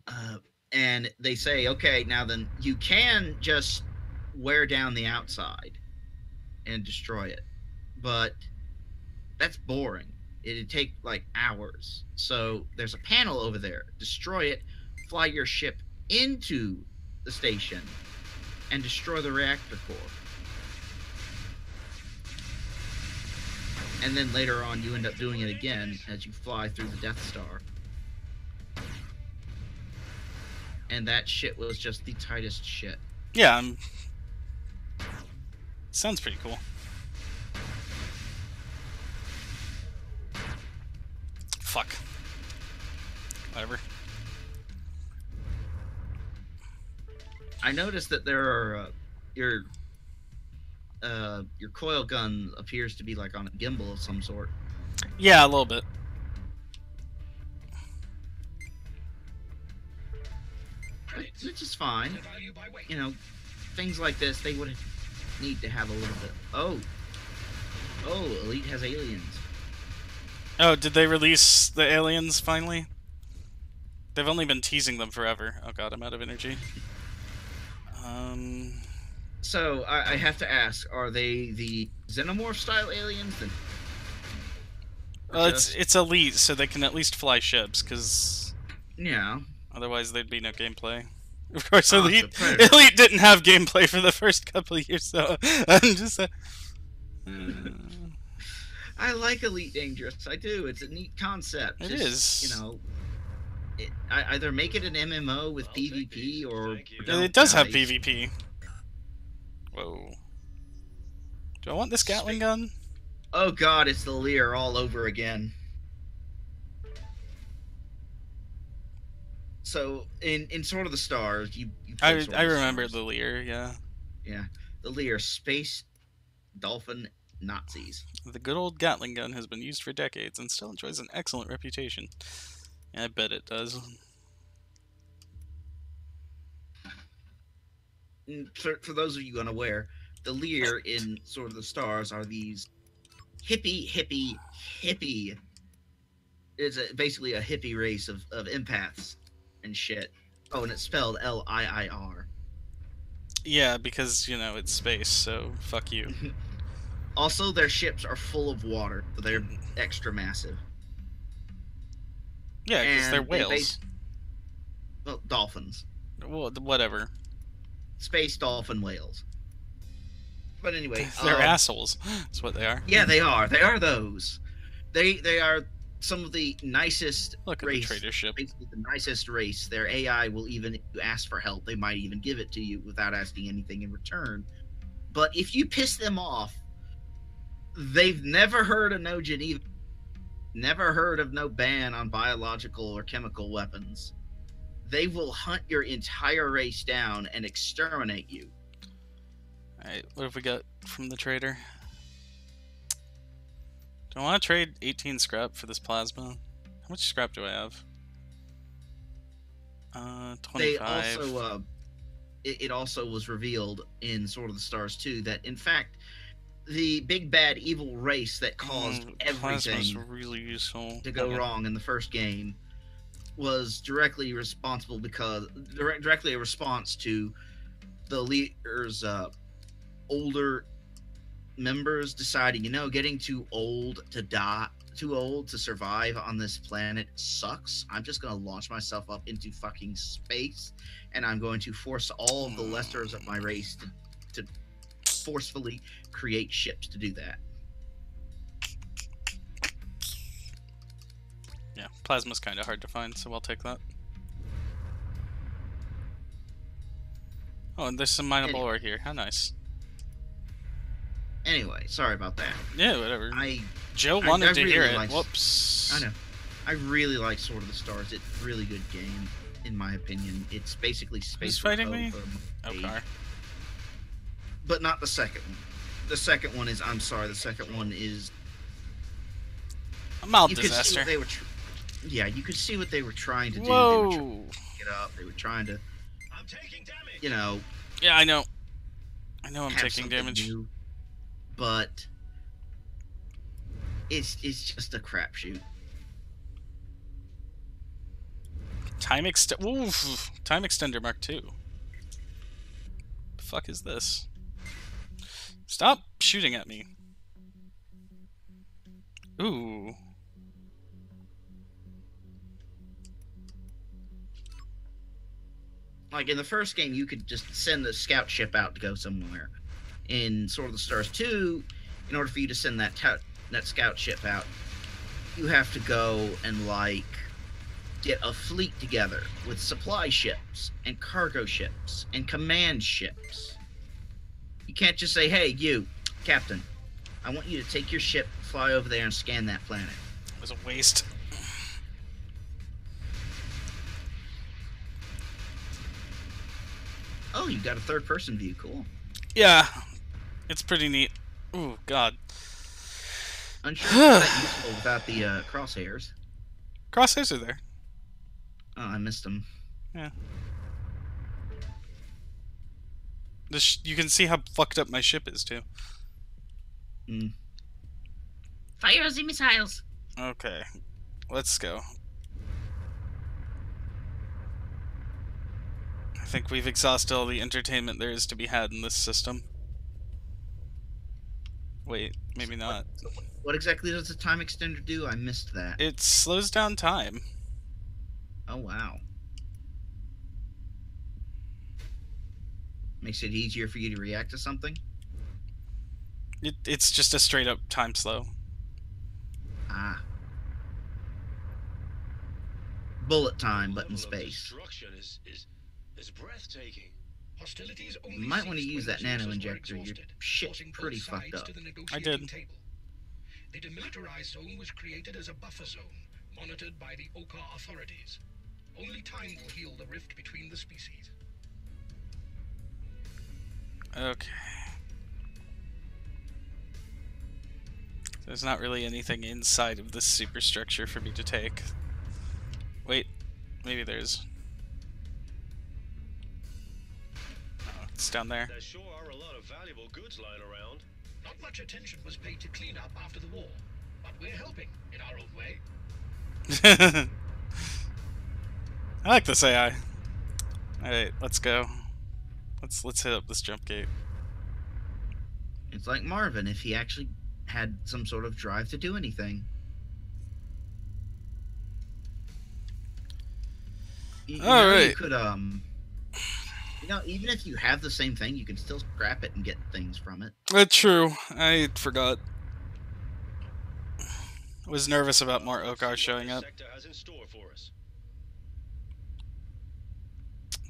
Uh, and they say, okay, now then you can just wear down the outside and destroy it, but that's boring. It'd take like hours. So there's a panel over there. Destroy it, fly your ship into the station, and destroy the reactor core. And then later on, you end up doing it again as you fly through the Death Star. And that shit was just the tightest shit. Yeah, I'm Sounds pretty cool. Fuck. Whatever. I noticed that there are uh, your uh, your coil gun appears to be like on a gimbal of some sort. Yeah, a little bit. Which is fine. The value by weight. You know, things like this they would need to have a little bit. Oh, oh, Elite has aliens. Oh, did they release the aliens finally? They've only been teasing them forever. Oh god, I'm out of energy. Um, So I, I have to ask: Are they the xenomorph style aliens? Then well, it's Just- it's elite, so they can at least fly ships, because yeah. otherwise there'd be no gameplay. Of course, Oh, elite elite didn't have gameplay for the first couple of years, so I'm just. Uh, I like Elite Dangerous. I do. It's a neat concept. It Just, is. You know, it, I, either make it an MMO with I'll PvP or Thank you. Yeah, don't, it does have. PvP. Whoa. Do I want this Gatling gun? Oh God, it's the Liir all over again. So in in Sword of the Stars, you, you I, Sword I of the remember the Liir, yeah. yeah the Liir space dolphin Nazis. The good old Gatling gun has been used for decades and still enjoys an excellent reputation. I bet it does. For, for those of you unaware, the Liir in Sword of the Stars are these hippie, hippie, hippie. It's a, basically a hippie race of, of empaths and shit. Oh, and it's spelled L I I R. Yeah, because you know it's space, so fuck you. Also, their ships are full of water, so they're extra massive. Yeah, because they're And they whales. base- Well, dolphins. Well, whatever. Space dolphin whales. But anyway, They're um, assholes. That's what they are. Yeah, they are. They are those. They they are some of the nicest Look at race. the traitor ship. Basically, the nicest race. Their AI will even if you ask for help. They might even give it to you without asking anything in return. But if you piss them off, they've never heard of no Geneva, never heard of no ban on biological or chemical weapons. They will hunt your entire race down and exterminate you. Alright, what have we got from the trader? Do I want to trade 18 scrap for this plasma? How much scrap do I have? Uh, 25. they also uh, it, it also was revealed in Sword of the Stars too that in fact the big bad evil race that caused Mm, everything really useful. to go Okay. wrong in the first game was directly responsible because direct, directly a response to the leader's uh, older members deciding you know getting too old to die too old to survive on this planet sucks. I'm just going to launch myself up into fucking space and i'm going to force all of the lessers of my race to, to forcefully create ships to do that Yeah, plasma's kind of hard to find, so I'll take that. Oh, and there's some mineable Anyway. ore here. How nice. anyway sorry about that Yeah, whatever. i Joe wanted I to really hear it. like- Whoops. I know. I really like Sword of the Stars. It's a really good game, in my opinion. It's basically space fighting me? Okay. Oh, age, but not the second one. The second one is. I'm sorry. The second one is. A mild you could see disaster. what they were. Tr- yeah, you could see what they were trying to do. They were trying Whoa. to get up. They were trying to, I'm taking damage. you know, Yeah, I know. I know I'm taking damage. new, but it's it's just a crapshoot. Time extend. Oof. Time extender Mark Two. The fuck is this? Stop shooting at me. Ooh. Like in the first game you could just send the scout ship out to go somewhere. In sword of the stars 2 in order for you to send that that scout ship out you have to go and like get a fleet together with supply ships and cargo ships and command ships. You can't just say hey you captain i want you to take your ship fly over there and scan that planet. It was a waste. Oh you got a third person view cool Yeah. It's pretty neat. Oh God. unsure if it's that useful without the uh, crosshairs Crosshairs are there. Oh, I missed him. The sh- you can see how fucked up my ship is too. Fire the missiles. Okay, let's go. Think we've exhausted all the entertainment there is to be had in this system. Wait, maybe not. What exactly does the time extender do? I missed that. It slows down time. Oh wow. Makes it easier for you to react to something. It, it's just a straight up time slow. Ah. Bullet time, but in space. Destruction is is is breathtaking. Hostilities only You might want to use that nano injector. Your exhausted, shit's forcing pretty fucked up. to the I negotiating did. Table. The demilitarized zone was created as a buffer zone, monitored by the Okkar authorities. Only time will heal the rift between the species. Okay. There's not really anything inside of this superstructure for me to take. Wait, maybe there's. It's It's down there. There sure are a lot of valuable goods lying around. Not much attention was paid to clean up after the war, but we're helping in our own way. I like this AI. Alright, let's go. Let's let's hit up this jump gate. It's like Marvin if he actually had some sort of drive to do anything. You, you All know, you right. could um you know, even if you have the same thing, you can still scrap it and get things from it. That's true. I forgot. I was nervous about more Okkar showing up. Sector has in store for us.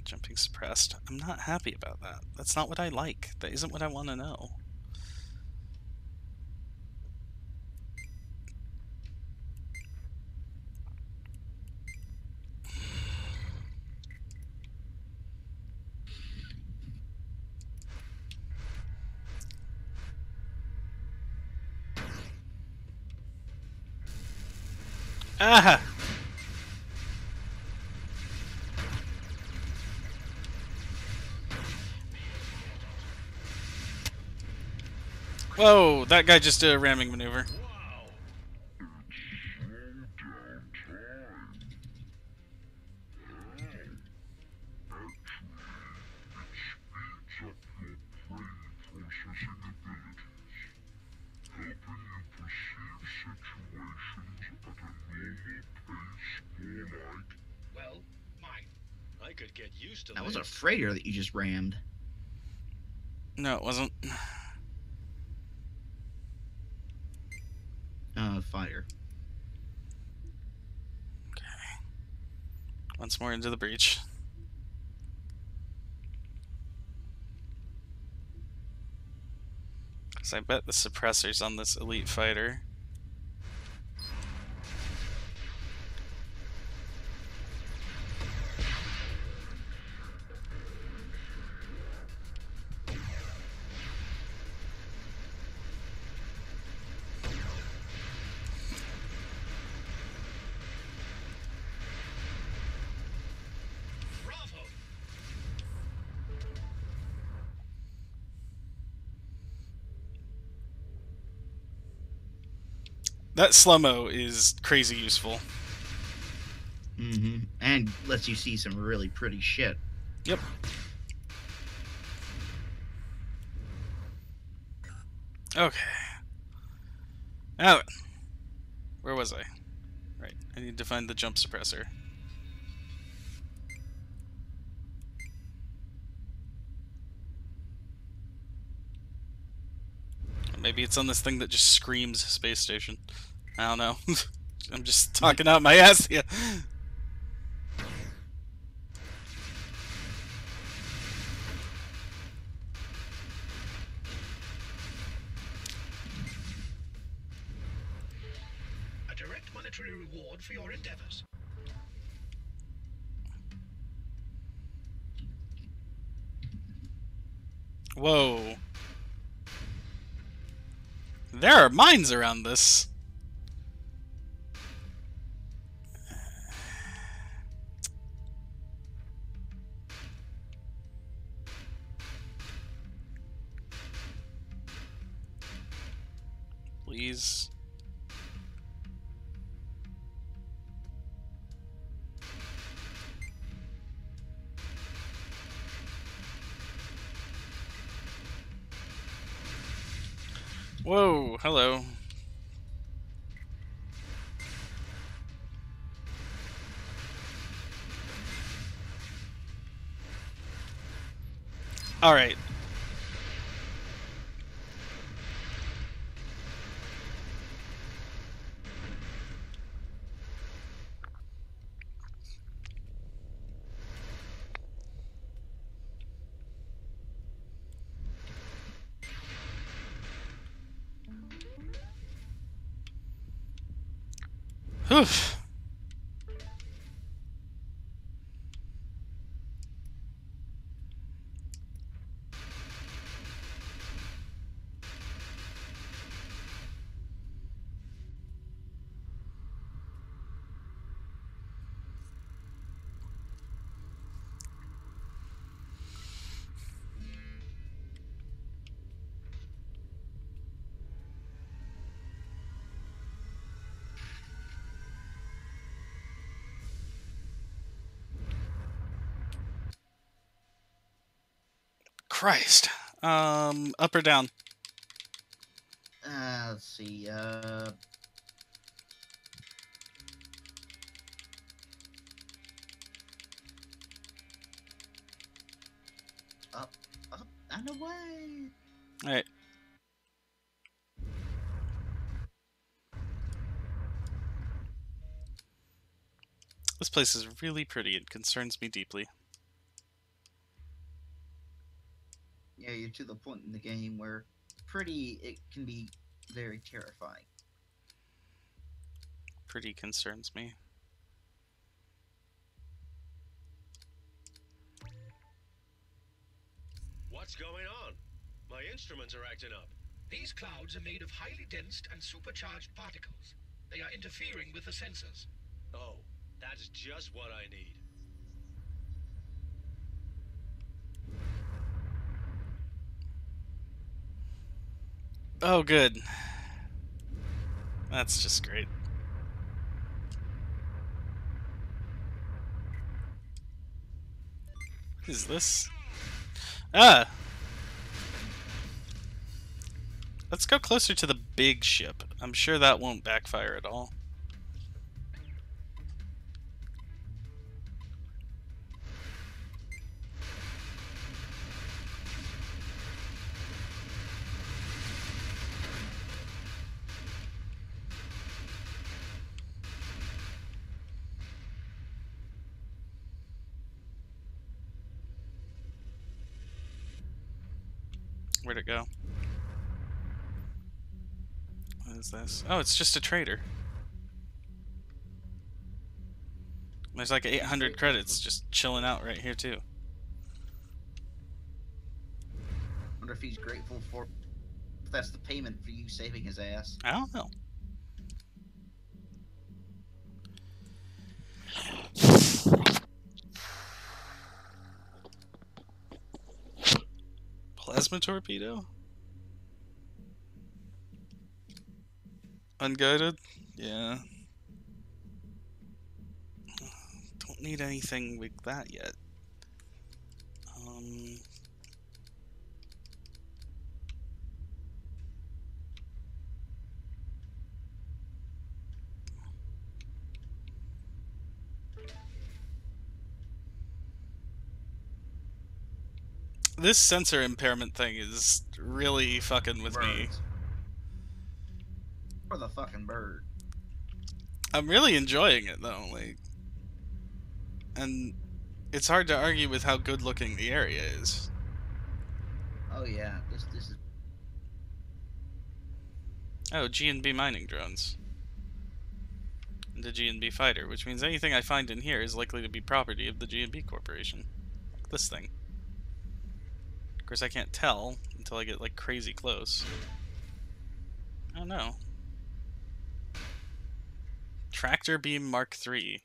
Jumping suppressed. I'm not happy about that. That's not what I like. That isn't what I want to know. Ah! Whoa, that guy just did a ramming maneuver. Was a this. freighter that you just rammed. No, it wasn't. Uh, fighter. Once more into the breach. Because I bet the suppressor's on this elite fighter. That slow mo is crazy useful. Mm-hmm. And lets you see some really pretty shit. Yep. Okay. Now, where was I? Right, I need to find the jump suppressor. Maybe it's on this thing that just screams space station. I don't know. I'm just talking out my ass here. Mines around this. All right. Christ. Um, up or down? Uh, let's see. Uh, up, up, and away. Alright. This place is really pretty. It concerns me deeply. Yeah, you're to the point in the game where pretty it can be very terrifying. Pretty concerns me. What's going on? My instruments are acting up. These clouds are made of highly dense and supercharged particles. They are interfering with the sensors. Oh, that's just what I need. Oh, good. That's just great. What is this? Ah! Let's go closer to the big ship. I'm sure that won't backfire at all. Where'd it go? What is this? Oh, it's just a trader. There's like 800 credits just chilling out right here too. Wonder if he's grateful for. If that's the payment for you saving his ass. I don't know. Plasma torpedo? Unguided? Yeah. Don't need anything like that yet. Um, this sensor impairment thing is really fucking with me. For the fucking bird. I'm really enjoying it though, like, and it's hard to argue with how good looking the area is. Oh yeah, this this is Oh, G and B mining drones. The G and B fighter, which means anything I find in here is likely to be property of the G and B Corporation. Like this thing. Of course, I can't tell until I get like crazy close. I don't know. Tractor beam Mark III.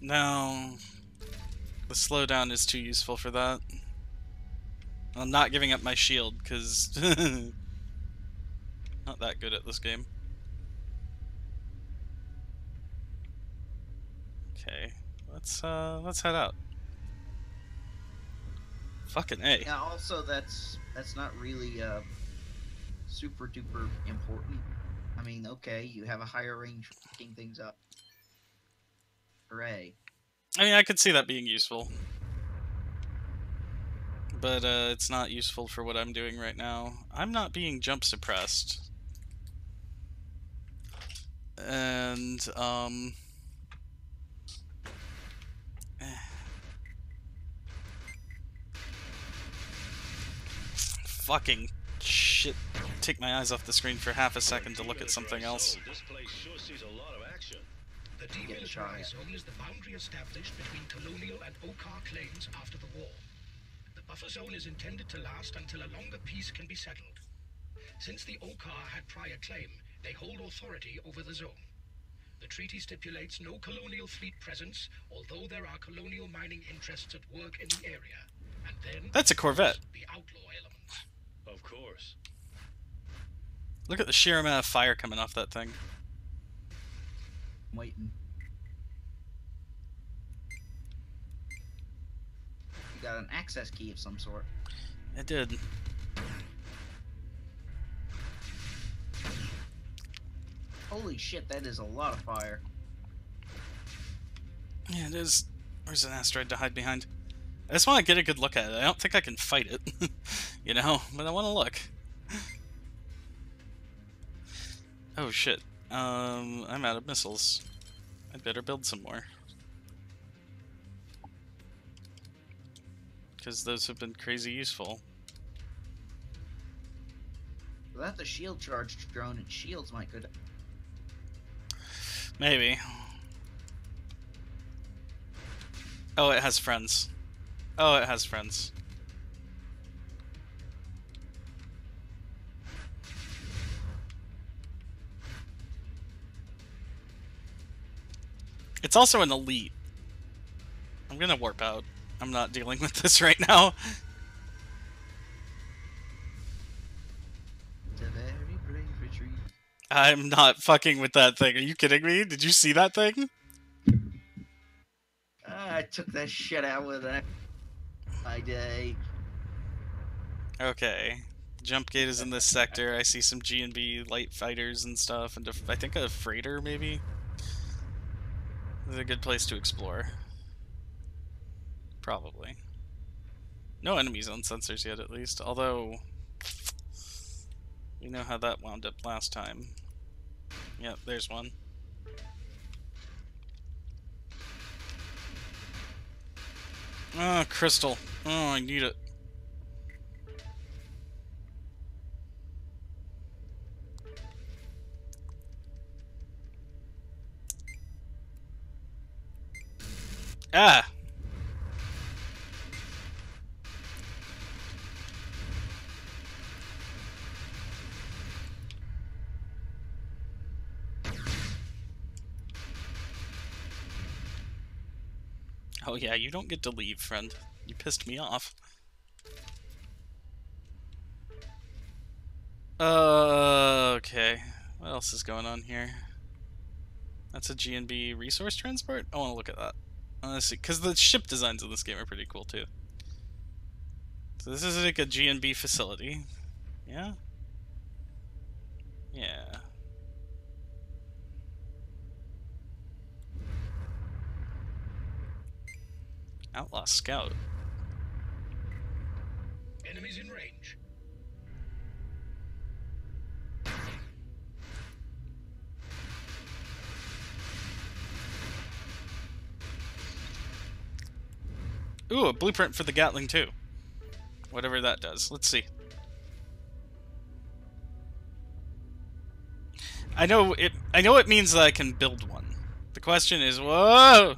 No. The slowdown is too useful for that. I'm not giving up my shield, because... not that good at this game. Okay, let's, uh, let's head out. Fucking A. yeah. Also, that's that's not really uh super duper important. I mean, okay, you have a higher range for picking things up. Hooray! I mean, I could see that being useful. But uh, it's not useful for what I'm doing right now. I'm not being jump suppressed. And, um... eh. Fucking shit. Take my eyes off the screen for half a second to look at something else. This place sure sees a lot of action. The Get the Devious try Rai it. Zone is the boundary established between colonial and Okkar claims after the war. The buffer zone is intended to last until a longer peace can be settled. Since the Okkar had prior claim, they hold authority over the zone. The treaty stipulates no colonial fleet presence, although there are colonial mining interests at work in the area. And then That's a Corvette. the outlaw elements. Of course. Look at the sheer amount of fire coming off that thing. I'm waiting. You got an access key of some sort. It did. Holy shit, that is a lot of fire. Yeah, it is. There's an asteroid to hide behind. I just want to get a good look at it. I don't think I can fight it, you know, but I want to look. Oh shit. Um, I'm out of missiles. I'd better build some more. Because those have been crazy useful. Without the shield charged drone, and shields might go. Maybe. Oh, it has friends. Oh, it has friends. It's also an elite. I'm gonna warp out. I'm not dealing with this right now. It's a very brave retreat. I'm not fucking with that thing. Are you kidding me? Did you see that thing? Ah, I took that shit out with that. Day. Okay. Jump gate is in this sector. I see some G and B light fighters and stuff, and I think a freighter maybe. This is a good place to explore. Probably. No enemies on sensors yet, at least. Although, we know how that wound up last time. Yep, there's one. Oh, crystal. Oh, I need it. Ah! Oh yeah, you don't get to leave, friend. You pissed me off. Uh, okay. What else is going on here? That's a G&B resource transport? I want to look at that. To see, because the ship designs in this game are pretty cool too. So this is like a G&B facility. Yeah? Yeah. Outlaw Scout. Enemies in range. Ooh, a blueprint for the Gatling too. Whatever that does. Let's see. I know it. I know it means that I can build one. The question is, whoa!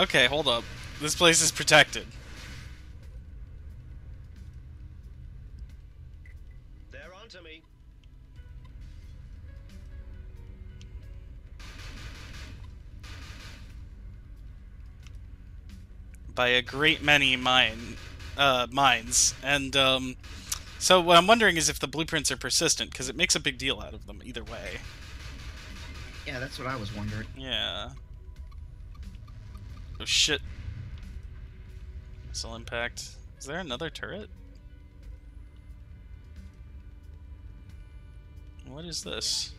Okay, hold up. This place is protected. They're onto me. by a great many mine uh, mines, and um, so what I'm wondering is if the blueprints are persistent because it makes a big deal out of them either way. Yeah, that's what I was wondering. Yeah. Oh shit. Missile impact. Is there another turret? What is this?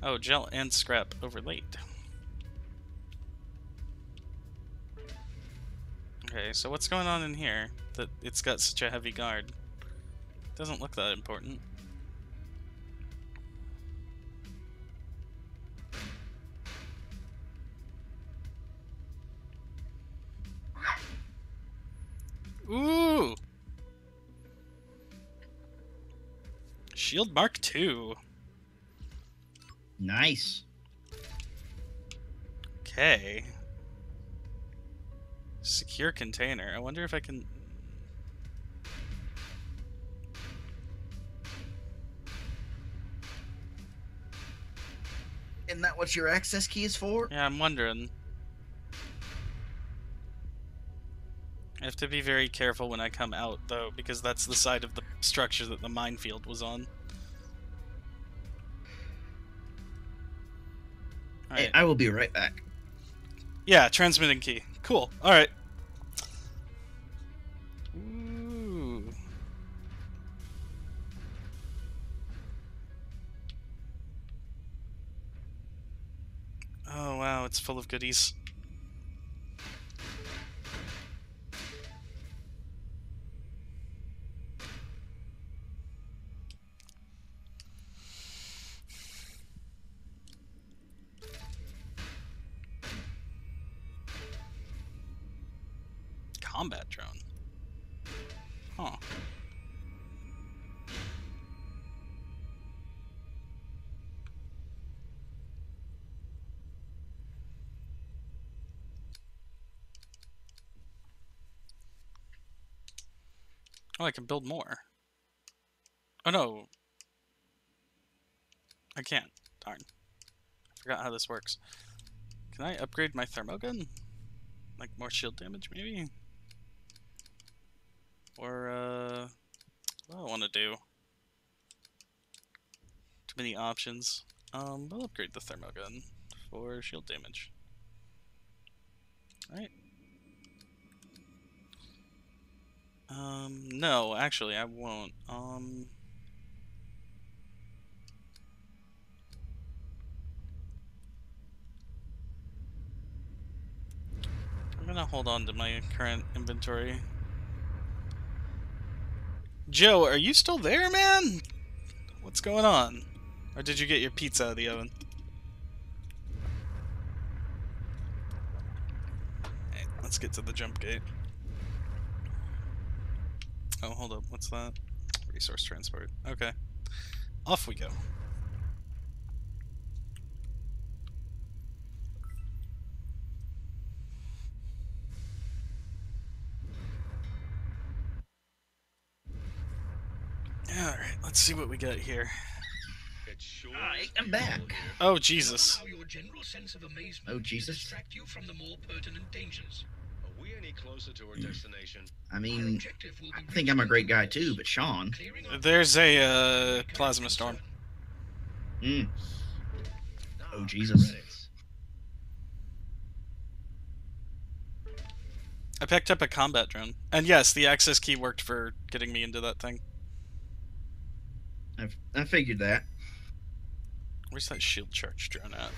Oh, gel and scrap overlaid. Okay, so what's going on in here that it's got such a heavy guard? Doesn't look that important. Ooh! Shield Mark II. Nice. Okay. Secure container. I wonder if I can. Isn't that what your access key is for? Yeah, I'm wondering. I have to be very careful when I come out, though, because that's the side of the structure that the minefield was on. Hey, I will be right back. Yeah, transmitting key. Cool. Alright. Ooh. Oh wow, it's full of goodies. Oh, I can build more. Oh no. I can't. Darn. I forgot how this works. Can I upgrade my thermogun? Like more shield damage, maybe? Or, uh... What do I want to do? Too many options. Um, we'll upgrade the thermogun for shield damage. Right. Um, no, actually, I won't. Um... I'm gonna hold on to my current inventory. Joe, are you still there, man? What's going on? Or did you get your pizza out of the oven? Let's get to the jump gate. Oh, hold up. What's that? Resource transport. Okay. Off we go. Alright, let's see what we got here. I am back. Oh, Jesus. Allow your general sense of amazement Oh, to Jesus. Any closer to our destination? I mean, objective will be I think I'm a great guy too, but Sean. There's a uh, plasma storm. Mm. Oh, Jesus. I picked up a combat drone. And yes, the access key worked for getting me into that thing. I, I figured that. Where's that shield charge drone at?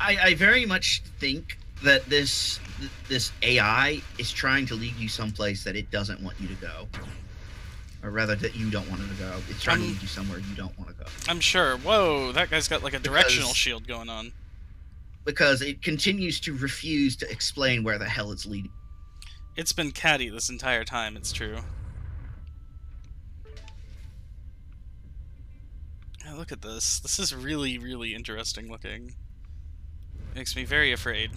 I, I very much think that this this AI is trying to lead you someplace that it doesn't want you to go, or rather that you don't want it to go. It's trying to Um, lead you somewhere you don't want to go I'm sure. Whoa, that guy's got like a directional Because- shield going on. because it continues to refuse to explain where the hell it's leading. It's been catty this entire time, it's true. Yeah, look at this. This is really, really interesting looking. Makes me very afraid.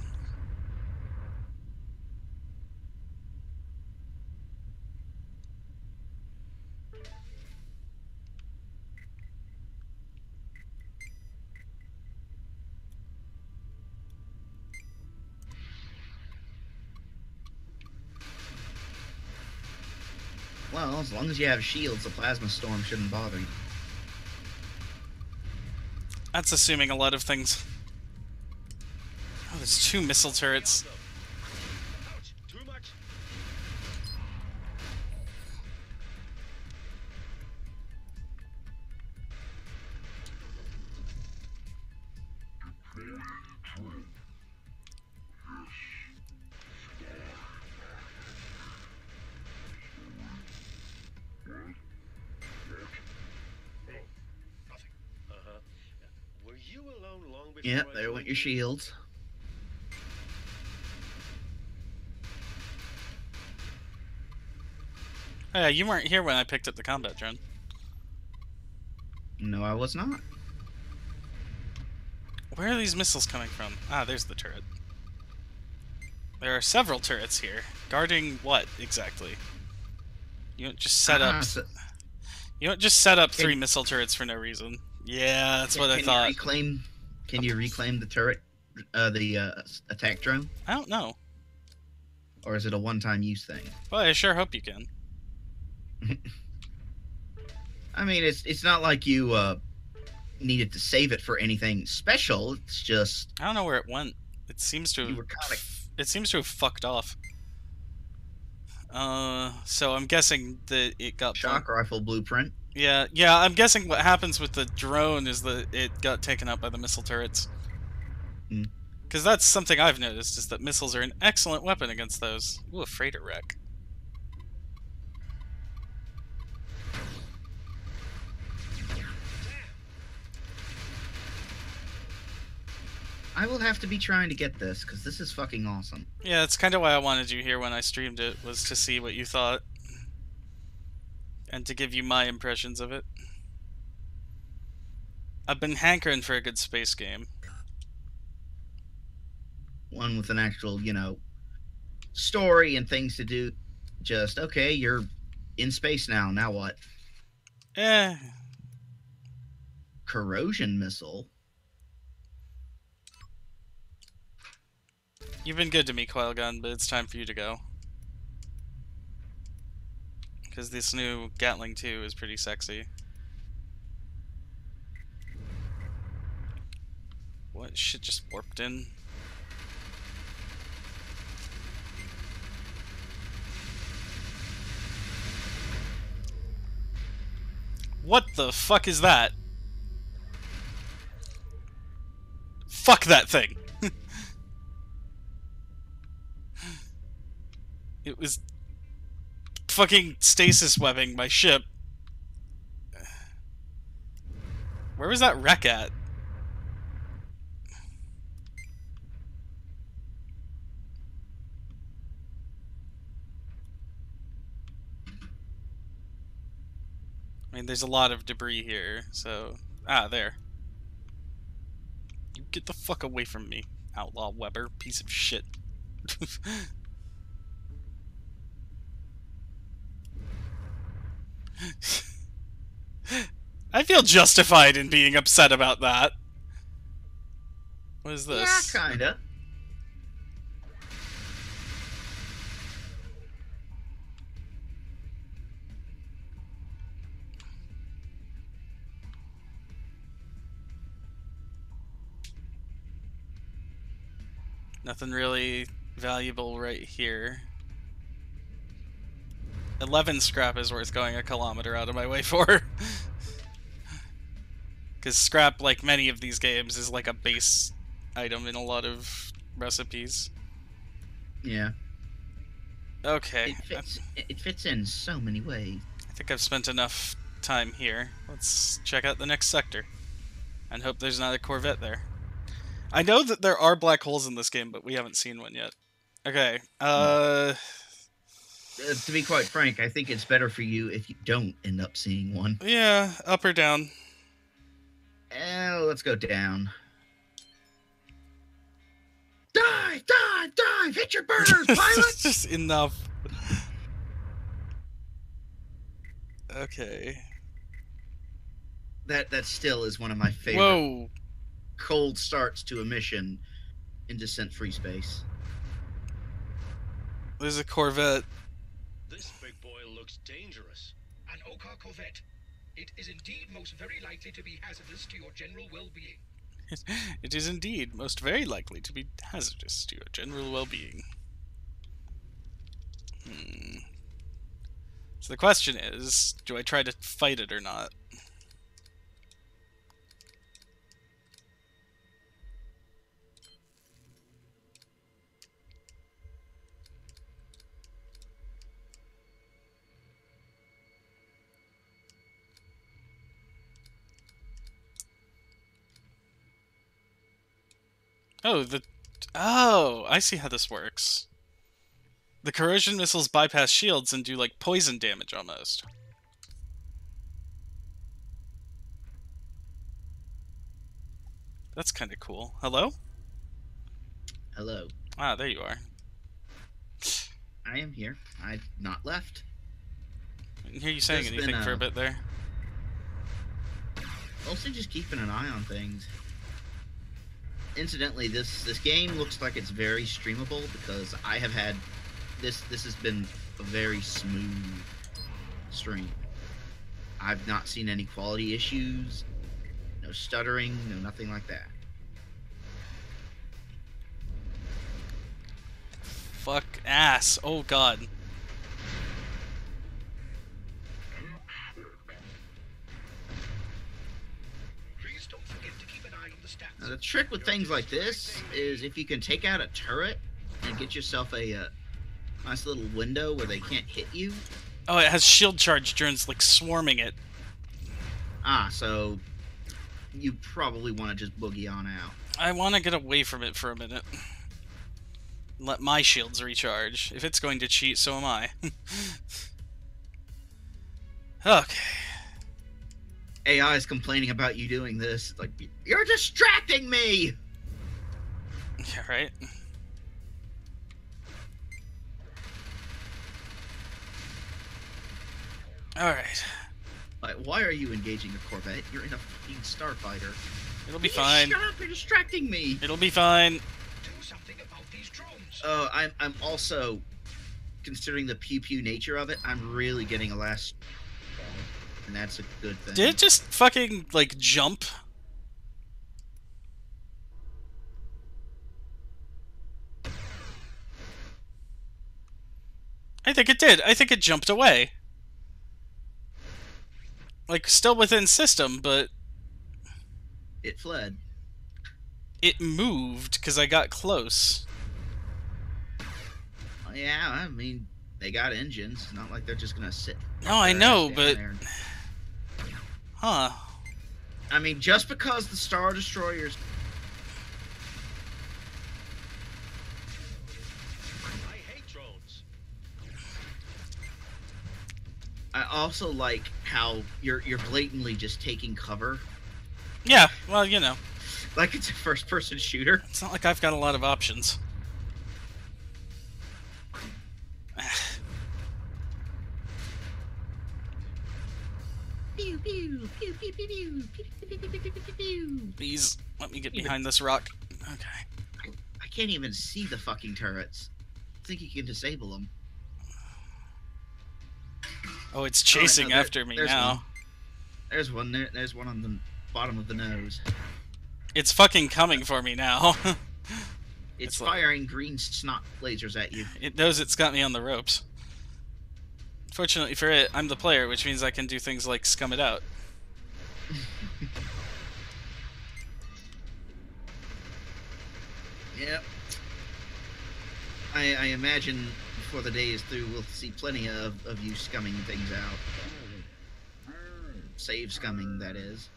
Well, as long as you have shields, the plasma storm shouldn't bother you. That's assuming a lot of things. Oh, there's two missile turrets. Ouch! Too much. Uh-huh. Were you alone long before Yep, there went your shields. Yeah, you weren't here when I picked up the combat drone. No, I was not. Where are these missiles coming from? Ah, there's the turret. There are several turrets here. Guarding what, exactly? You don't just set up... Ah, so- You don't just set up three missile turrets for no reason. Yeah, that's what I can thought. You reclaim? Can you reclaim the turret, uh, the uh, attack drone, I don't know. or is it a one-time use thing? Well, I sure hope you can. I mean, it's it's not like you uh, needed to save it for anything special. It's just I don't know where it went. It seems to kinda- it seems to have fucked off. Uh, so I'm guessing that it got shock rifle blueprint. Yeah, yeah. I'm guessing what happens with the drone is that it got taken out by the missile turrets. Hmm. Because that's something I've noticed is that missiles are an excellent weapon against those. Ooh, a freighter wreck. I will have to be trying to get this because this is fucking awesome. Yeah, that's kind of why I wanted you here when I streamed it was to see what you thought and to give you my impressions of it. I've been hankering for a good space game. One with an actual, you know, story and things to do. Just okay, you're in space now. Now what? Eh, Corrosion missile. You've been good to me, Coil Gun, but it's time for you to go. Because this new Gatling 2 is pretty sexy. What? Shit just warped in? What the fuck is that? Fuck that thing! It was fucking stasis webbing my ship. Where was that wreck at? I mean, there's a lot of debris here, so... Ah, there. You get the fuck away from me, Outlaw Weber, piece of shit. I feel justified in being upset about that. What is this? Yeah, kinda. Nothing really valuable right here. 11 scrap is worth going a kilometer out of my way for. Because scrap, like many of these games, is like a base item in a lot of recipes. Yeah. Okay, It fits. It fits in so many ways. I think I've spent enough time here. Let's check out the next sector. And hope there's not a Corvette there. I know that there are black holes in this game, but we haven't seen one yet. Okay, uh... Uh, to be quite frank, I think it's better for you if you don't end up seeing one. Yeah, up or down. Eh, let's go down. Dive, dive, dive! Hit your burners, pilot! Just enough. Okay. that that still is one of my favorite Whoa. cold starts to a mission in Descent FreeSpace. There's a Corvette. This big boy looks dangerous. An Okkar Corvette. It is indeed most very likely to be hazardous to your general well-being. It is indeed most very likely to be hazardous to your general well-being. Hmm. So the question is, do I try to fight it or not? Oh, the Oh, I see how this works. The corrosion missiles bypass shields and do like poison damage almost. That's kind of cool. Hello? Hello, Ah, there you are. I am here. I've not left. I didn't hear you saying There's been anything for a- a bit there. Mostly just keeping an eye on things. Incidentally, this this game looks like it's very streamable because I have had this. This has been a very smooth stream. I've not seen any quality issues, no stuttering, no nothing like that. Fuck ass. Oh god. Now, the trick with things like this is if you can take out a turret and get yourself a, uh nice little window where they can't hit you. Oh, it has shield charge drones like swarming it. Ah, so you probably want to just boogie on out. I want to get away from it for a minute. Let my shields recharge. If it's going to cheat, so am I. okay. AI is complaining about you doing this. Like you're distracting me. Yeah, right? Alright. Like, why are you engaging a Corvette? You're in a fucking starfighter. It'll be Will you fine. Shut up! You're distracting me. It'll be fine. Do something about these drones. Oh, I'm I'm also considering the pew pew nature of it. I'm really getting a last, and that's a good thing. Did it just fucking, like, jump? I think it did. I think it jumped away. Like, still within system, but It fled. it moved because I got close. Well, yeah, I mean they got engines. It's not like they're just gonna sit. No, I know, but- and- Huh. I mean, just because the Star Destroyers I also like how you're you're blatantly just taking cover. Yeah, well, you know, like it's a first-person shooter. It's not like I've got a lot of options. Please let me get behind this rock. Okay. I, I can't even see the fucking turrets. I think you can disable them. Oh, it's oh, chasing there- after me there's now. one. There's one there. There's one on the bottom of the nose. It's fucking coming for me now. It's, It's like- firing green snot lasers at you. it knows it's got me on the ropes. Fortunately for it, I'm the player, which means I can do things like scum it out. Yep. I, I imagine before the day is through, we'll see plenty of, of you scumming things out. Save scumming, that is.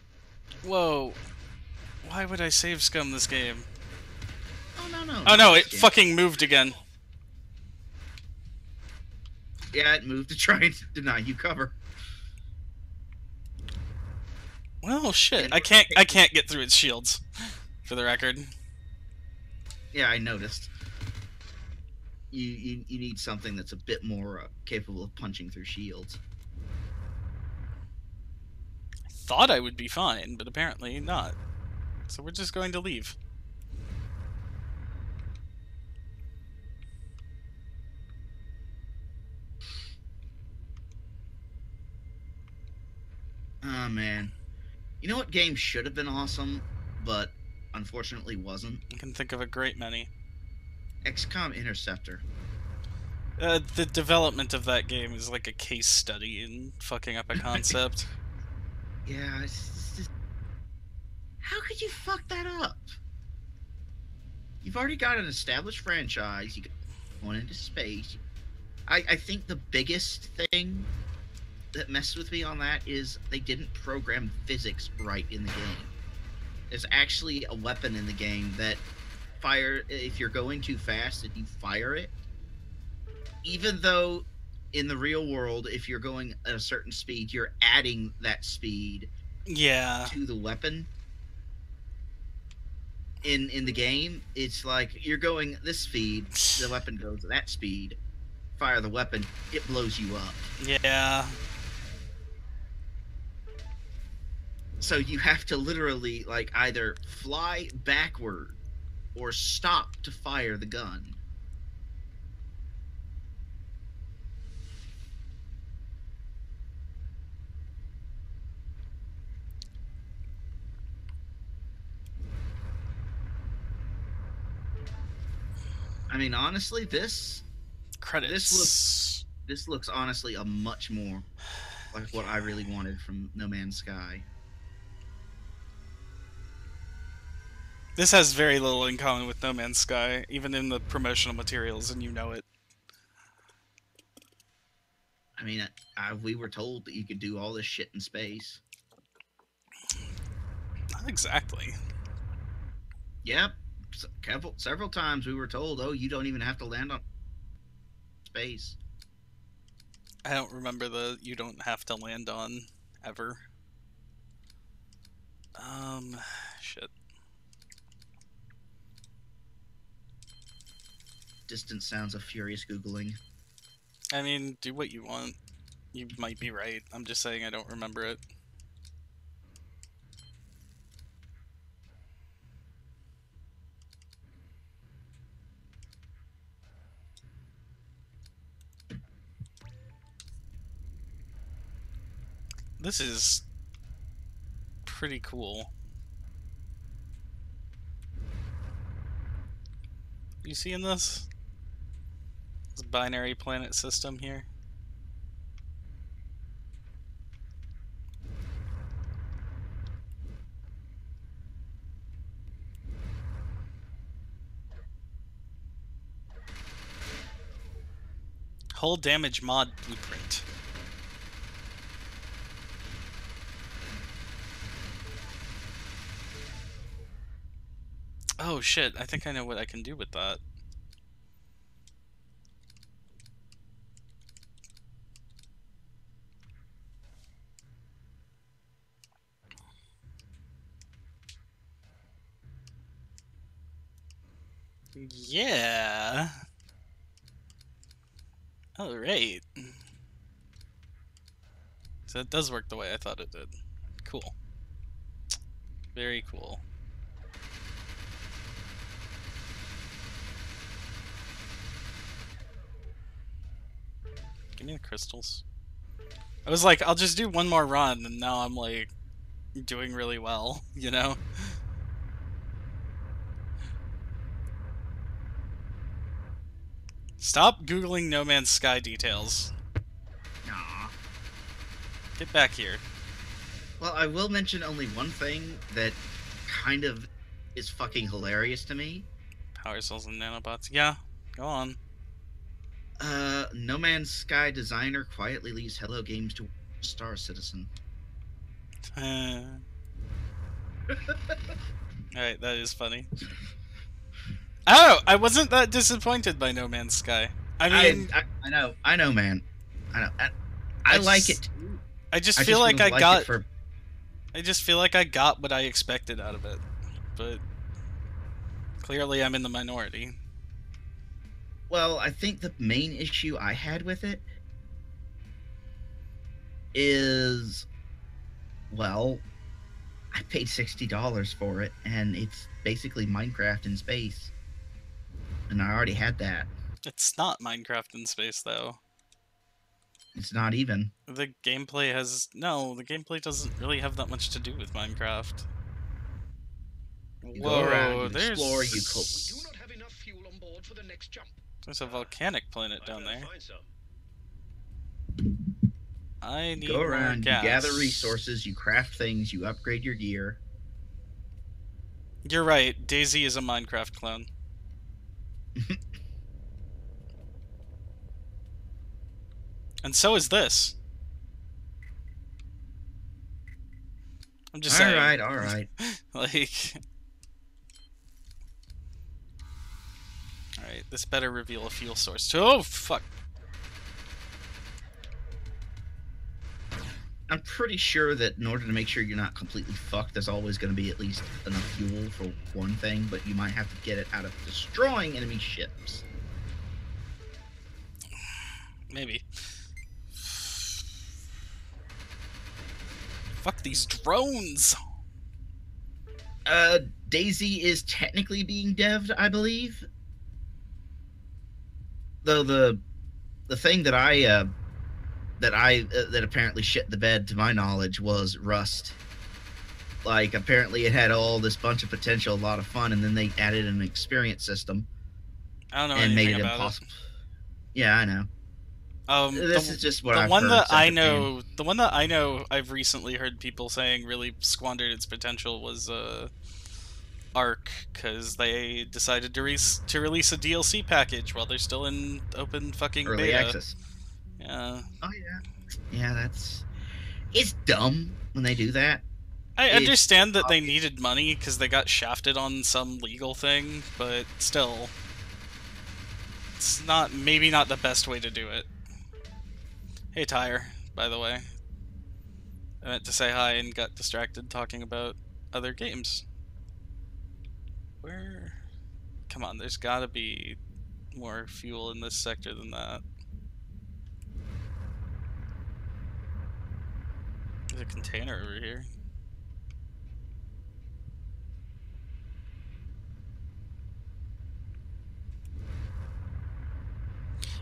Whoa. Why would I save scum this game? Oh no no. Oh no, it fucking moved again. Yeah, it moved to try and deny you cover. Well, shit. I can't I can't get through its shields. For the record. Yeah, I noticed. You you, you need something that's a bit more uh, capable of punching through shields. I thought I would be fine, but apparently not. So we're just going to leave. Oh man. You know what game should have been awesome, but unfortunately wasn't? I can think of a great many. XCOM Interceptor. Uh, the development of that game is like a case study in fucking up a concept. Yeah, just... How could you fuck that up? You've already got an established franchise. You going into space. I, I think the biggest thing that messed with me on that is they didn't program physics right in the game. There's actually a weapon in the game that fire if you're going too fast and you fire it. Even though in the real world, if you're going at a certain speed, you're adding that speed yeah. to the weapon. In in the game, it's like you're going this speed, the weapon goes at that speed. Fire the weapon, it blows you up. Yeah. So you have to literally like either fly backward or stop to fire the gun. I mean, honestly, this credits. This looks this looks honestly a much more like what I really wanted from No Man's Sky. This has very little in common with No Man's Sky, even in the promotional materials, and you know it. I mean, I, I, we were told that you could do all this shit in space. Not exactly. Yep, several several times we were told, "Oh, you don't even have to land on space." I don't remember the you don't have to land on ever. Um, shit. Distant sounds of furious googling. I mean, do what you want. You might be right. I'm just saying I don't remember it. This is pretty cool. You seeing this? This binary planet system here. Hull damage mod blueprint. Oh shit, I think I know what I can do with that. Yeah. All right. So it does work the way I thought it did. Cool. Very cool. Give me the crystals. I was like, I'll just do one more run, and now I'm like doing really well, you know? Stop Googling No Man's Sky details. Nah. Get back here. Well, I will mention only one thing that kind of is fucking hilarious to me. Power cells and nanobots. Yeah, go on. Uh, No Man's Sky designer quietly leaves Hello Games to Star Citizen. Uh... Alright, that is funny. Oh, I wasn't that disappointed by No Man's Sky. I mean, I, I, I know, I know, man. I know. I, I, like just- it. I just feel just like I got for I just feel like I got what I expected out of it. But clearly I'm in the minority. Well, I think the main issue I had with it is, well, I paid sixty dollars for it, and it's basically Minecraft in space, and I already had that. It's not Minecraft in space though. It's not even. The gameplay has no, the gameplay doesn't really have that much to do with Minecraft. You go around, Whoa, you there's explore, you co- We do not have enough fuel on board for the next jump. there's a volcanic planet I down there. I need Go more around, you gather resources, you craft things, you upgrade your gear. You're right. DayZ is a Minecraft clone. And so is this. I'm just All saying. right, all right. like. Alright, this better reveal a fuel source too. Oh, fuck. I'm pretty sure that in order to make sure you're not completely fucked, there's always going to be at least enough fuel for one thing, but you might have to get it out of destroying enemy ships. Maybe. Fuck these drones! Uh, DayZ is technically being devved, I believe. Though the the thing that I uh, that I uh, that apparently shit the bed, to my knowledge, was Rust. Like apparently it had all this bunch of potential, a lot of fun, and then they added an experience system. I don't know and made it impossible. Yeah, I know. Um, This the, is just what the I've one that I know, the one that I know, I've recently heard people saying really squandered its potential was uh, Ark, because they decided to re- to release a DLC package while they're still in open fucking early beta. access. Yeah, Oh yeah, yeah. That's it's dumb when they do that. I It's understand that they needed money because they got shafted on some legal thing, but still, it's not maybe not the best way to do it. Hey, Tyre, by the way. I meant to say hi and got distracted talking about other games. Where? Come on, there's gotta be more fuel in this sector than that. There's a container over here.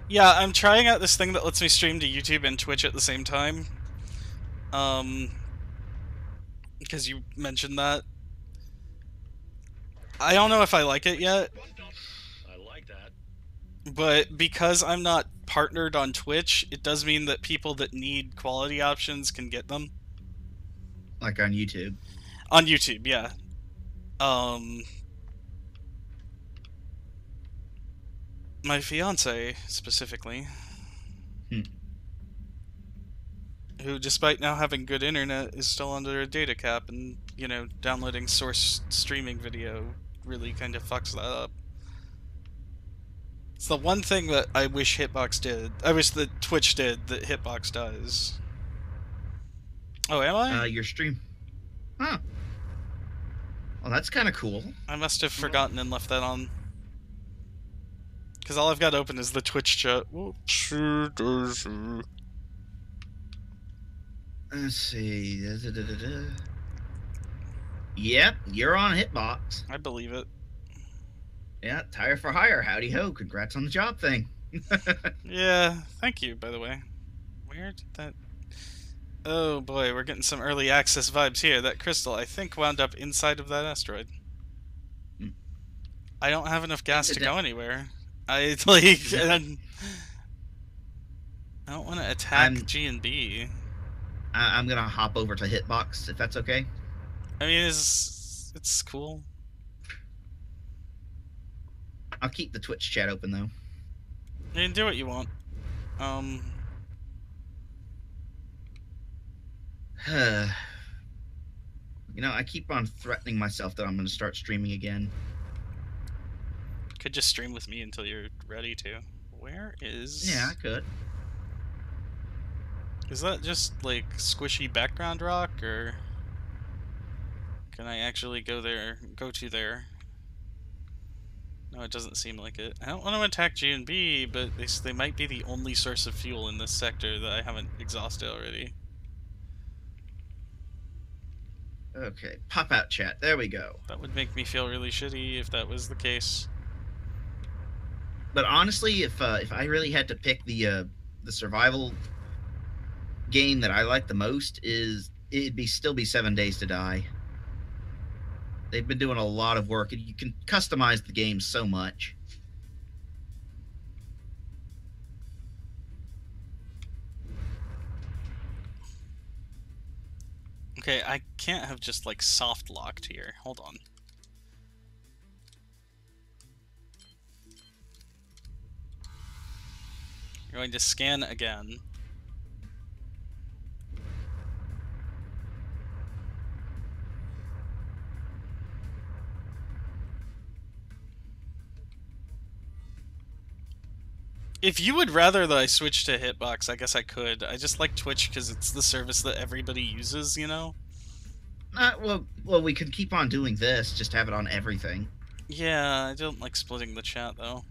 Yeah, I'm trying out this thing that lets me stream to YouTube and Twitch at the same time. Um, because you mentioned that. I don't know if I like it yet, I like that. but because I'm not partnered on Twitch, it does mean that people that need quality options can get them Like on YouTube. on YouTube. Yeah. Um, my fiance specifically, Hmm. who, despite now having good internet, is still under a data cap, and you know, downloading source streaming video really kind of fucks that up. It's the one thing that I wish Hitbox did. I wish that Twitch did that Hitbox does. Oh, am I? Uh, your stream. Huh. Well, that's kind of cool. I must have forgotten and left that on. Because all I've got open is the Twitch chat. Let's see. Da, da, da, da, da. Yep, you're on Hitbox. I believe it. Yeah, tire for hire. Howdy ho. Congrats on the job thing. Yeah, thank you, by the way. Where did that. Oh boy, we're getting some early access vibes here. That crystal, I think, wound up inside of that asteroid. Hmm. I don't have enough gas to go anywhere. I, like. I don't want to attack I'm- G and B. I- I'm gonna hop over to Hitbox if that's okay. I mean, it's it's cool. I'll keep the Twitch chat open though. You can do what you want. Um, you know, I keep on threatening myself that I'm gonna start streaming again. could just stream with me until you're ready to. Where is? Yeah, I could. Is that just like squishy background rock, or can I actually go there? Go to there? No, it doesn't seem like it. I don't want to attack G and B, but they, they might be the only source of fuel in this sector that I haven't exhausted already. Okay, pop out chat. There we go. That would make me feel really shitty if that was the case. But honestly, if uh, if I really had to pick the uh, the survival game that I like the most, is it'd be still be Seven Days to Die. They've been doing a lot of work, and you can customize the game so much. Okay, I can't have just like soft locked here. Hold on. You're going to scan again. If you would rather that I switch to Hitbox, I guess I could. I just like Twitch because it's the service that everybody uses, you know? Uh, well, well, we could keep on doing this. Just have it on everything. Yeah, I don't like splitting the chat though.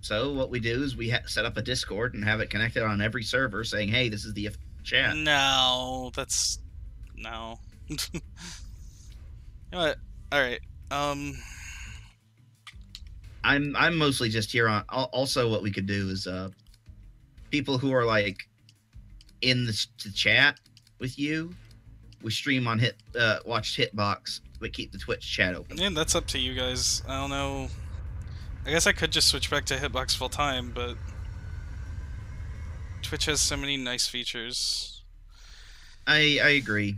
So what we do is we ha- set up a Discord and have it connected on every server, saying, "Hey, this is the chat." No, that's no. you know what? All right. Um. I'm I'm mostly just here on. Also, what we could do is uh, people who are like in the, the chat with you, we stream on hit uh, watch Hitbox, but keep the Twitch chat open. Yeah, that's up to you guys. I don't know. I guess I could just switch back to Hitbox full time, but Twitch has so many nice features. I I agree.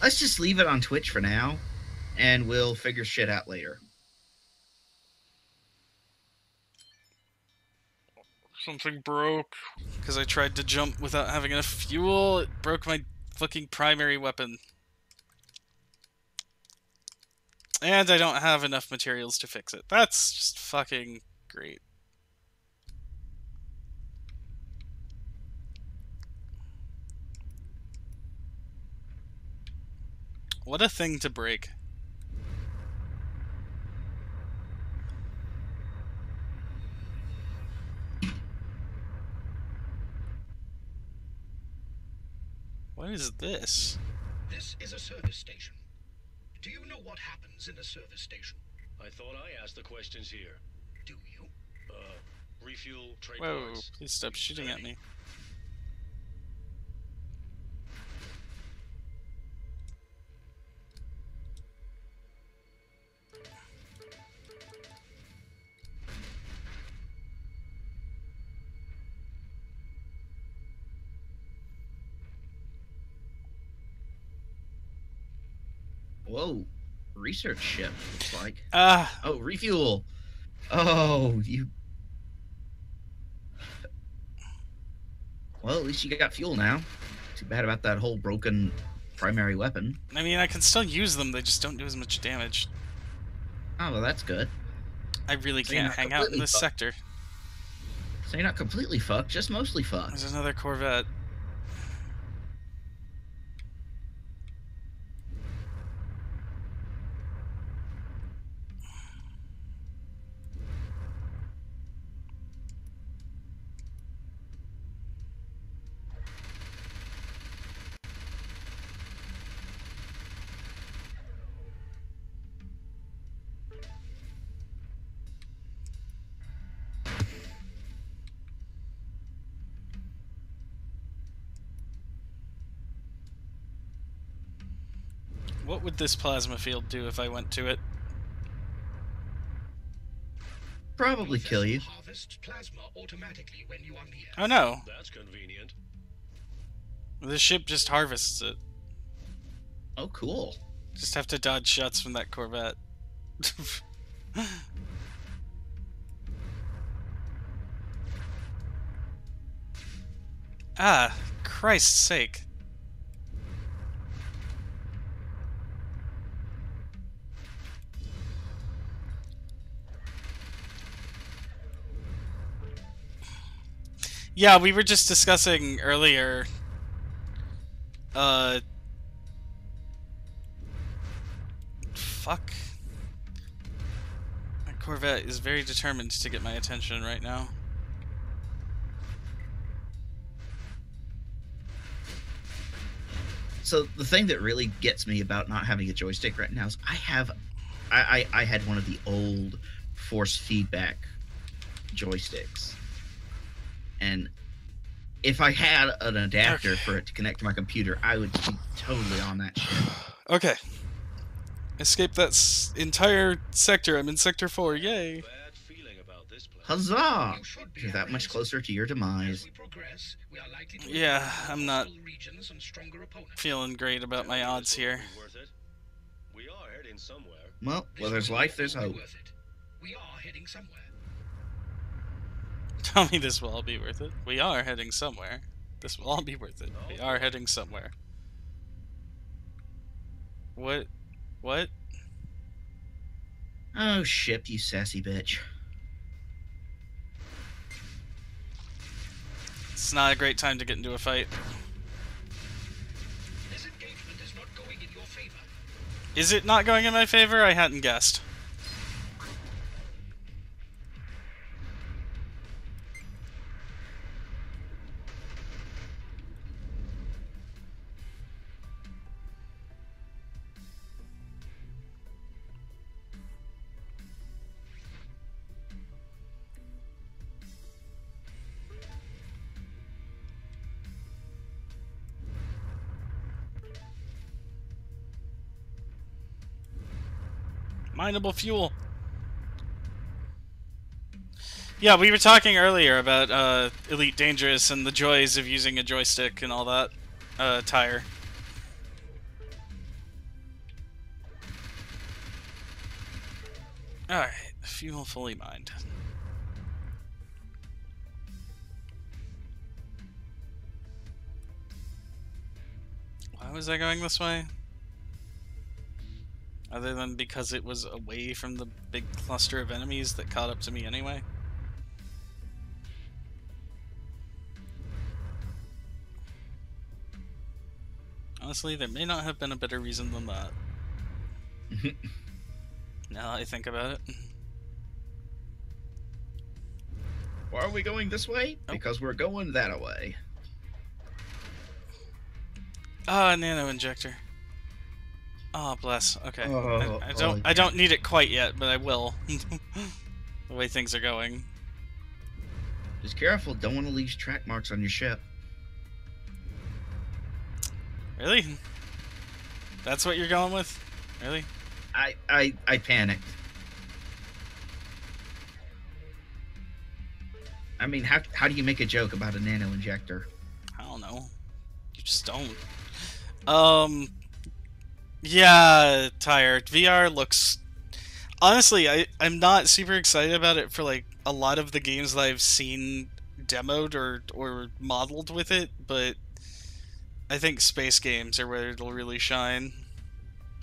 Let's just leave it on Twitch for now, and we'll figure shit out later. Something broke because I tried to jump without having enough fuel. It broke my fucking primary weapon. And I don't have enough materials to fix it. That's just fucking great. What a thing to break. What is this? This is a service station. Do you know what happens in a service station? I thought I asked the questions here. Do you? Uh, refuel, trade Whoa, parts. please stop shooting at me. Whoa, research ship. Looks like. Ah, Oh, refuel. Oh, you. Well, at least you got fuel now. Too bad about that whole broken primary weapon. I mean, I can still use them, they just don't do as much damage. Oh, well, that's good. I really So can't hang out in this fucked. sector. So you're not completely fucked, just mostly fucked. There's another Corvette. What would this plasma field do if I went to it? Probably kill you. Harvests plasma automatically when you are near. Oh no, That's convenient. the ship just harvests it. Oh, cool. Just have to dodge shots from that Corvette. ah, Christ's sake. Yeah, we were just discussing earlier. Uh. Fuck. My Corvette is very determined to get my attention right now. So the thing that really gets me about not having a joystick right now is I have, I I, I had one of the old force feedback joysticks, and if I had an adapter Okay. for it to connect to my computer, I would be totally on that shit. Okay. Escape that s- entire sector. I'm in sector 4. Yay. Bad feeling about this place. Huzzah! You should be You're that much closer to your demise. we progress, we are likely to Yeah, I'm not and stronger. Feeling great about my odds here. be worth it. We are heading somewhere. Well, where there's life, there's hope. We are heading somewhere. Tell me this will all be worth it. We are heading somewhere. This will all be worth it. We are heading somewhere. What? What? Oh shit, you sassy bitch. It's not a great time to get into a fight. This engagement is not going in your favor. Is it not going in my favor? I hadn't guessed. Mineable fuel. Yeah, we were talking earlier about uh, Elite Dangerous and the joys of using a joystick and all that. Uh, tire. Alright, fuel fully mined. Why was I going this way? Other than because it was away from the big cluster of enemies that caught up to me anyway? Honestly, there may not have been a better reason than that. now that I think about it. Why are we going this way? Oh. Because we're going that way. Ah, nano injector. Oh, bless. Okay. Oh, I, I don't. oh, I don't need it quite yet, but I will. the way things are going. Just careful, don't want to leave track marks on your ship. Really? That's what you're going with? Really? I I I panicked. I mean, how how do you make a joke about a nano injector? I don't know. You just don't. Um. Yeah, tired. VR looks. Honestly, I I'm not super excited about it for like a lot of the games that I've seen demoed or or modeled with it, but I think space games are where it'll really shine.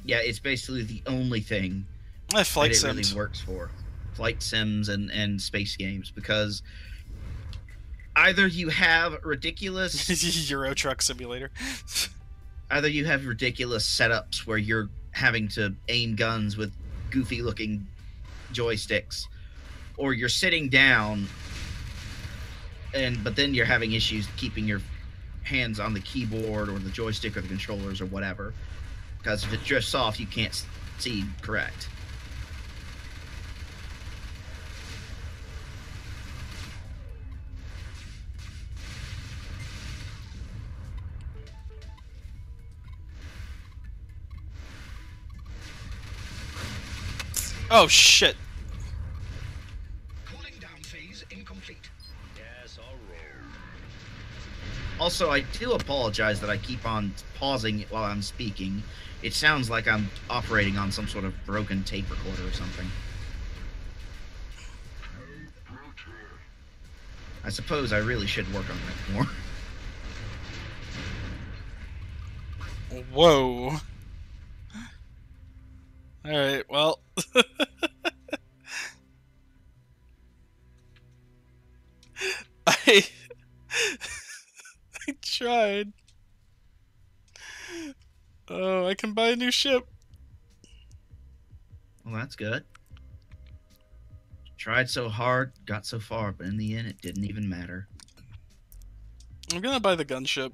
Yeah, it's basically the only thing Eh, that flight it sims. really works for. Flight sims and and space games because either you have ridiculous Euro Truck Simulator. either you have ridiculous setups where you're having to aim guns with goofy looking joysticks or you're sitting down and but then you're having issues keeping your hands on the keyboard or the joystick or the controllers or whatever because if it drifts off you can't see correct Oh shit! Cooling down phase incomplete. Yes, I'll roll. also i do apologize that i keep on pausing while i'm speaking it sounds like i'm operating on some sort of broken tape recorder or something i suppose i really should work on that more Whoa. Alright, well. I. I tried. Oh, I can buy a new ship. Well, that's good. Tried so hard, got so far, but in the end, it didn't even matter. I'm gonna buy the gunship.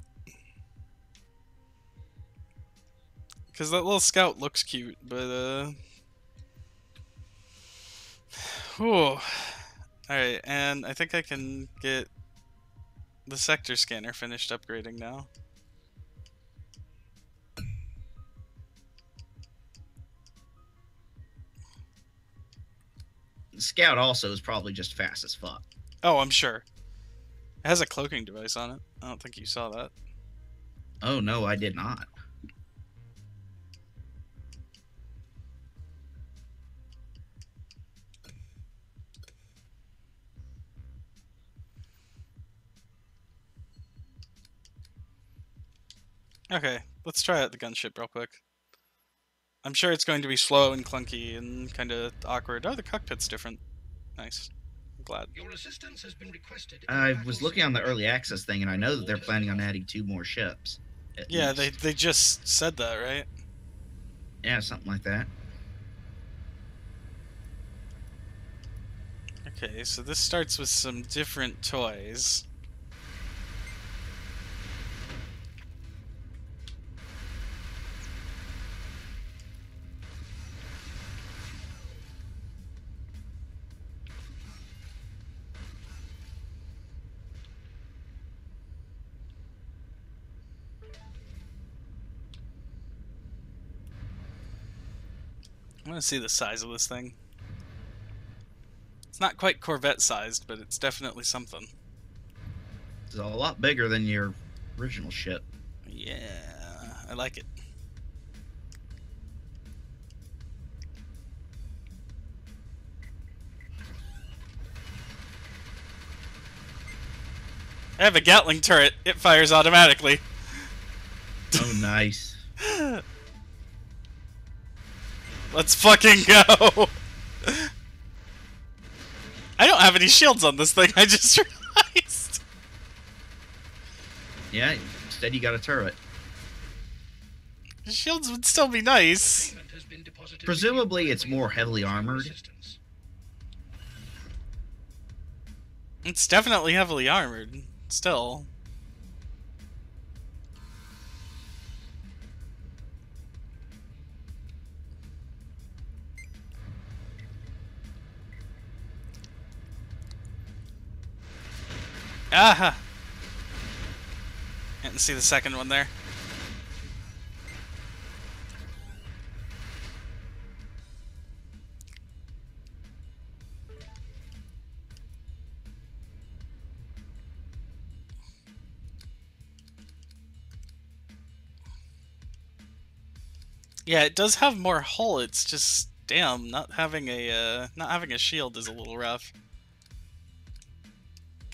Because that little scout looks cute, but, uh. Whew. Alright, and I think I can get the sector scanner finished upgrading now. The scout also is probably just fast as fuck. Oh, I'm sure. It has a cloaking device on it. I don't think you saw that. Oh no, I did not. Okay, let's try out the gunship real quick. I'm sure it's going to be slow and clunky and kind of awkward. Oh, the cockpit's different. Nice. I'm glad. Your assistance has been requested. I was looking on the early access thing, and I know that they're planning on adding two more ships. at Yeah, they, they just said that, right? Yeah, something like that. Okay, so this starts with some different toys. Want to see the size of this thing. It's not quite Corvette sized, but it's definitely something. It's a lot bigger than your original ship. Yeah, I like it. I have a Gatling turret. It fires automatically. Oh, nice. Let's fucking go. I don't have any shields on this thing. I just realized. Yeah, instead you got a turret. Shields would still be nice. Payment has been deposited Presumably it's more heavily armored. It's definitely heavily armored. Still. Aha! Can't see the second one there. Yeah, it does have more hull. It's just damn, not having a uh, not having a shield is a little rough.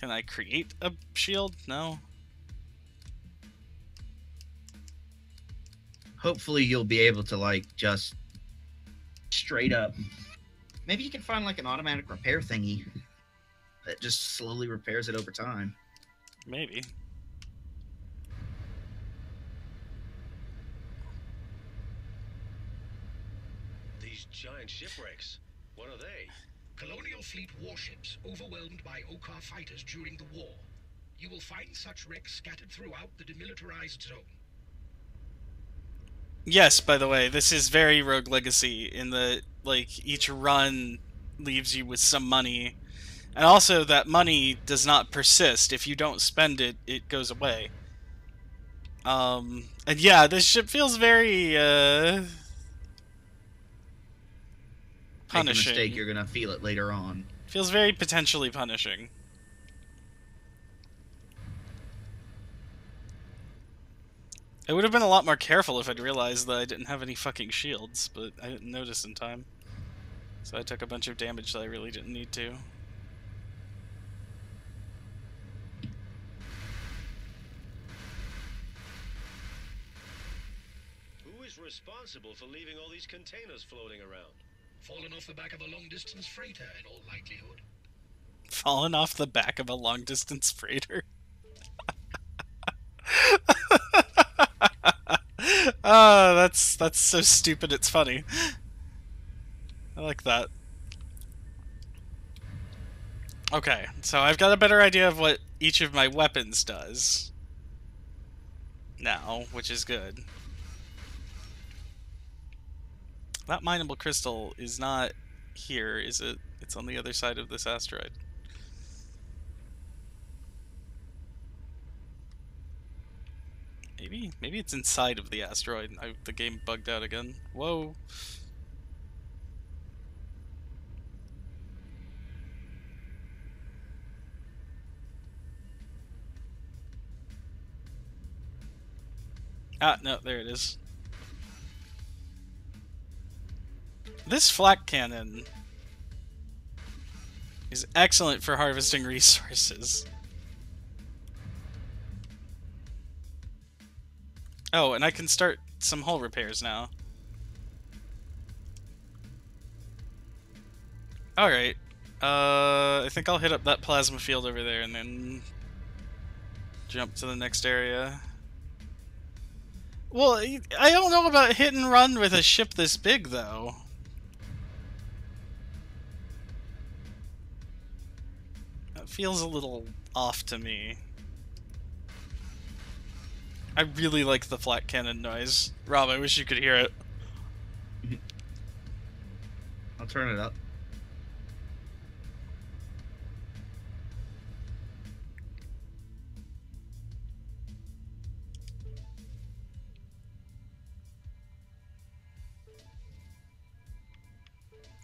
Can I create a shield? No. Hopefully you'll be able to like just straight up. Maybe you can find like an automatic repair thingy that just slowly repairs it over time. Maybe. These giant shipwrecks. What are they? Colonial fleet warships overwhelmed by Okkar fighters during the war. You will find such wrecks scattered throughout the demilitarized zone. Yes, by the way, this is very Rogue Legacy in that like each run leaves you with some money. And also that money does not persist. If you don't spend it, it goes away. Um and yeah, this ship feels very uh Make a punishing. mistake, you're gonna feel it later on. Feels very potentially punishing. I would have been a lot more careful if I'd realized that I didn't have any fucking shields, but I didn't notice in time. So I took a bunch of damage that I really didn't need to. Who is responsible for leaving all these containers floating around? Fallen off the back of a long distance freighter, in all likelihood. Fallen off the back of a long distance freighter. Ah, that's that's so stupid it's funny. I like that. Okay, so I've got a better idea of what each of my weapons does. Now, which is good. That mineable crystal is not here, is it? It's on the other side of this asteroid. Maybe, maybe it's inside of the asteroid. I, the game bugged out again. Whoa. Ah, no, there it is. This flak cannon is excellent for harvesting resources. Oh, and I can start some hull repairs now. Alright. Uh, I think I'll hit up that plasma field over there and then jump to the next area. Well, I I don't know about hit and run with a ship this big, though. Feels a little off to me. I really like the flak cannon noise. Rob, I wish you could hear it. I'll turn it up.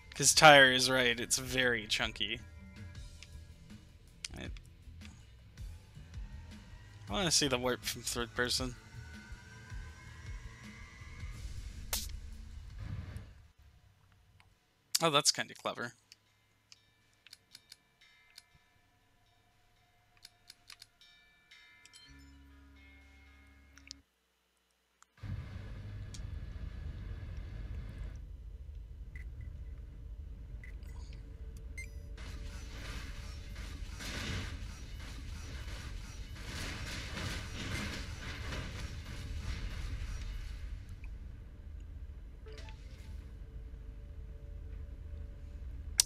Because Tyre is right, it's very chunky. I want to see the warp from third person. Oh, that's kind of clever.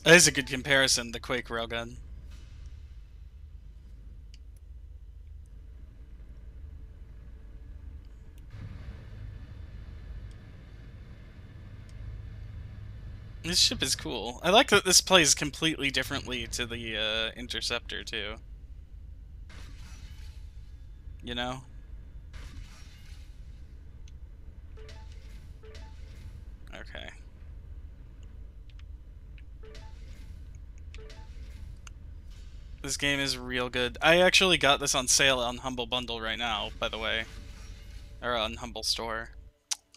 That is a good comparison, the Quake railgun. This ship is cool. I like that this plays completely differently to the uh, Interceptor, too. You know? This game is real good. I actually got this on sale on Humble Bundle right now, by the way. Or on Humble Store.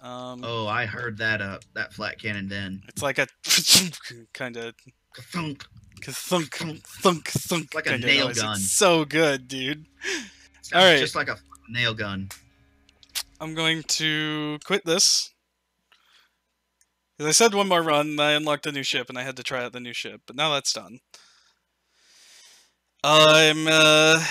Um, Oh, I heard that uh that flak cannon then. It's like a kind of Thunk. thunk thunk thunk Like a nail noise. gun. It's so good, dude. Sounds All right. Just like a nail gun. I'm going to quit this. As I said one more run, I unlocked a new ship and I had to try out the new ship, but now that's done. I'm uh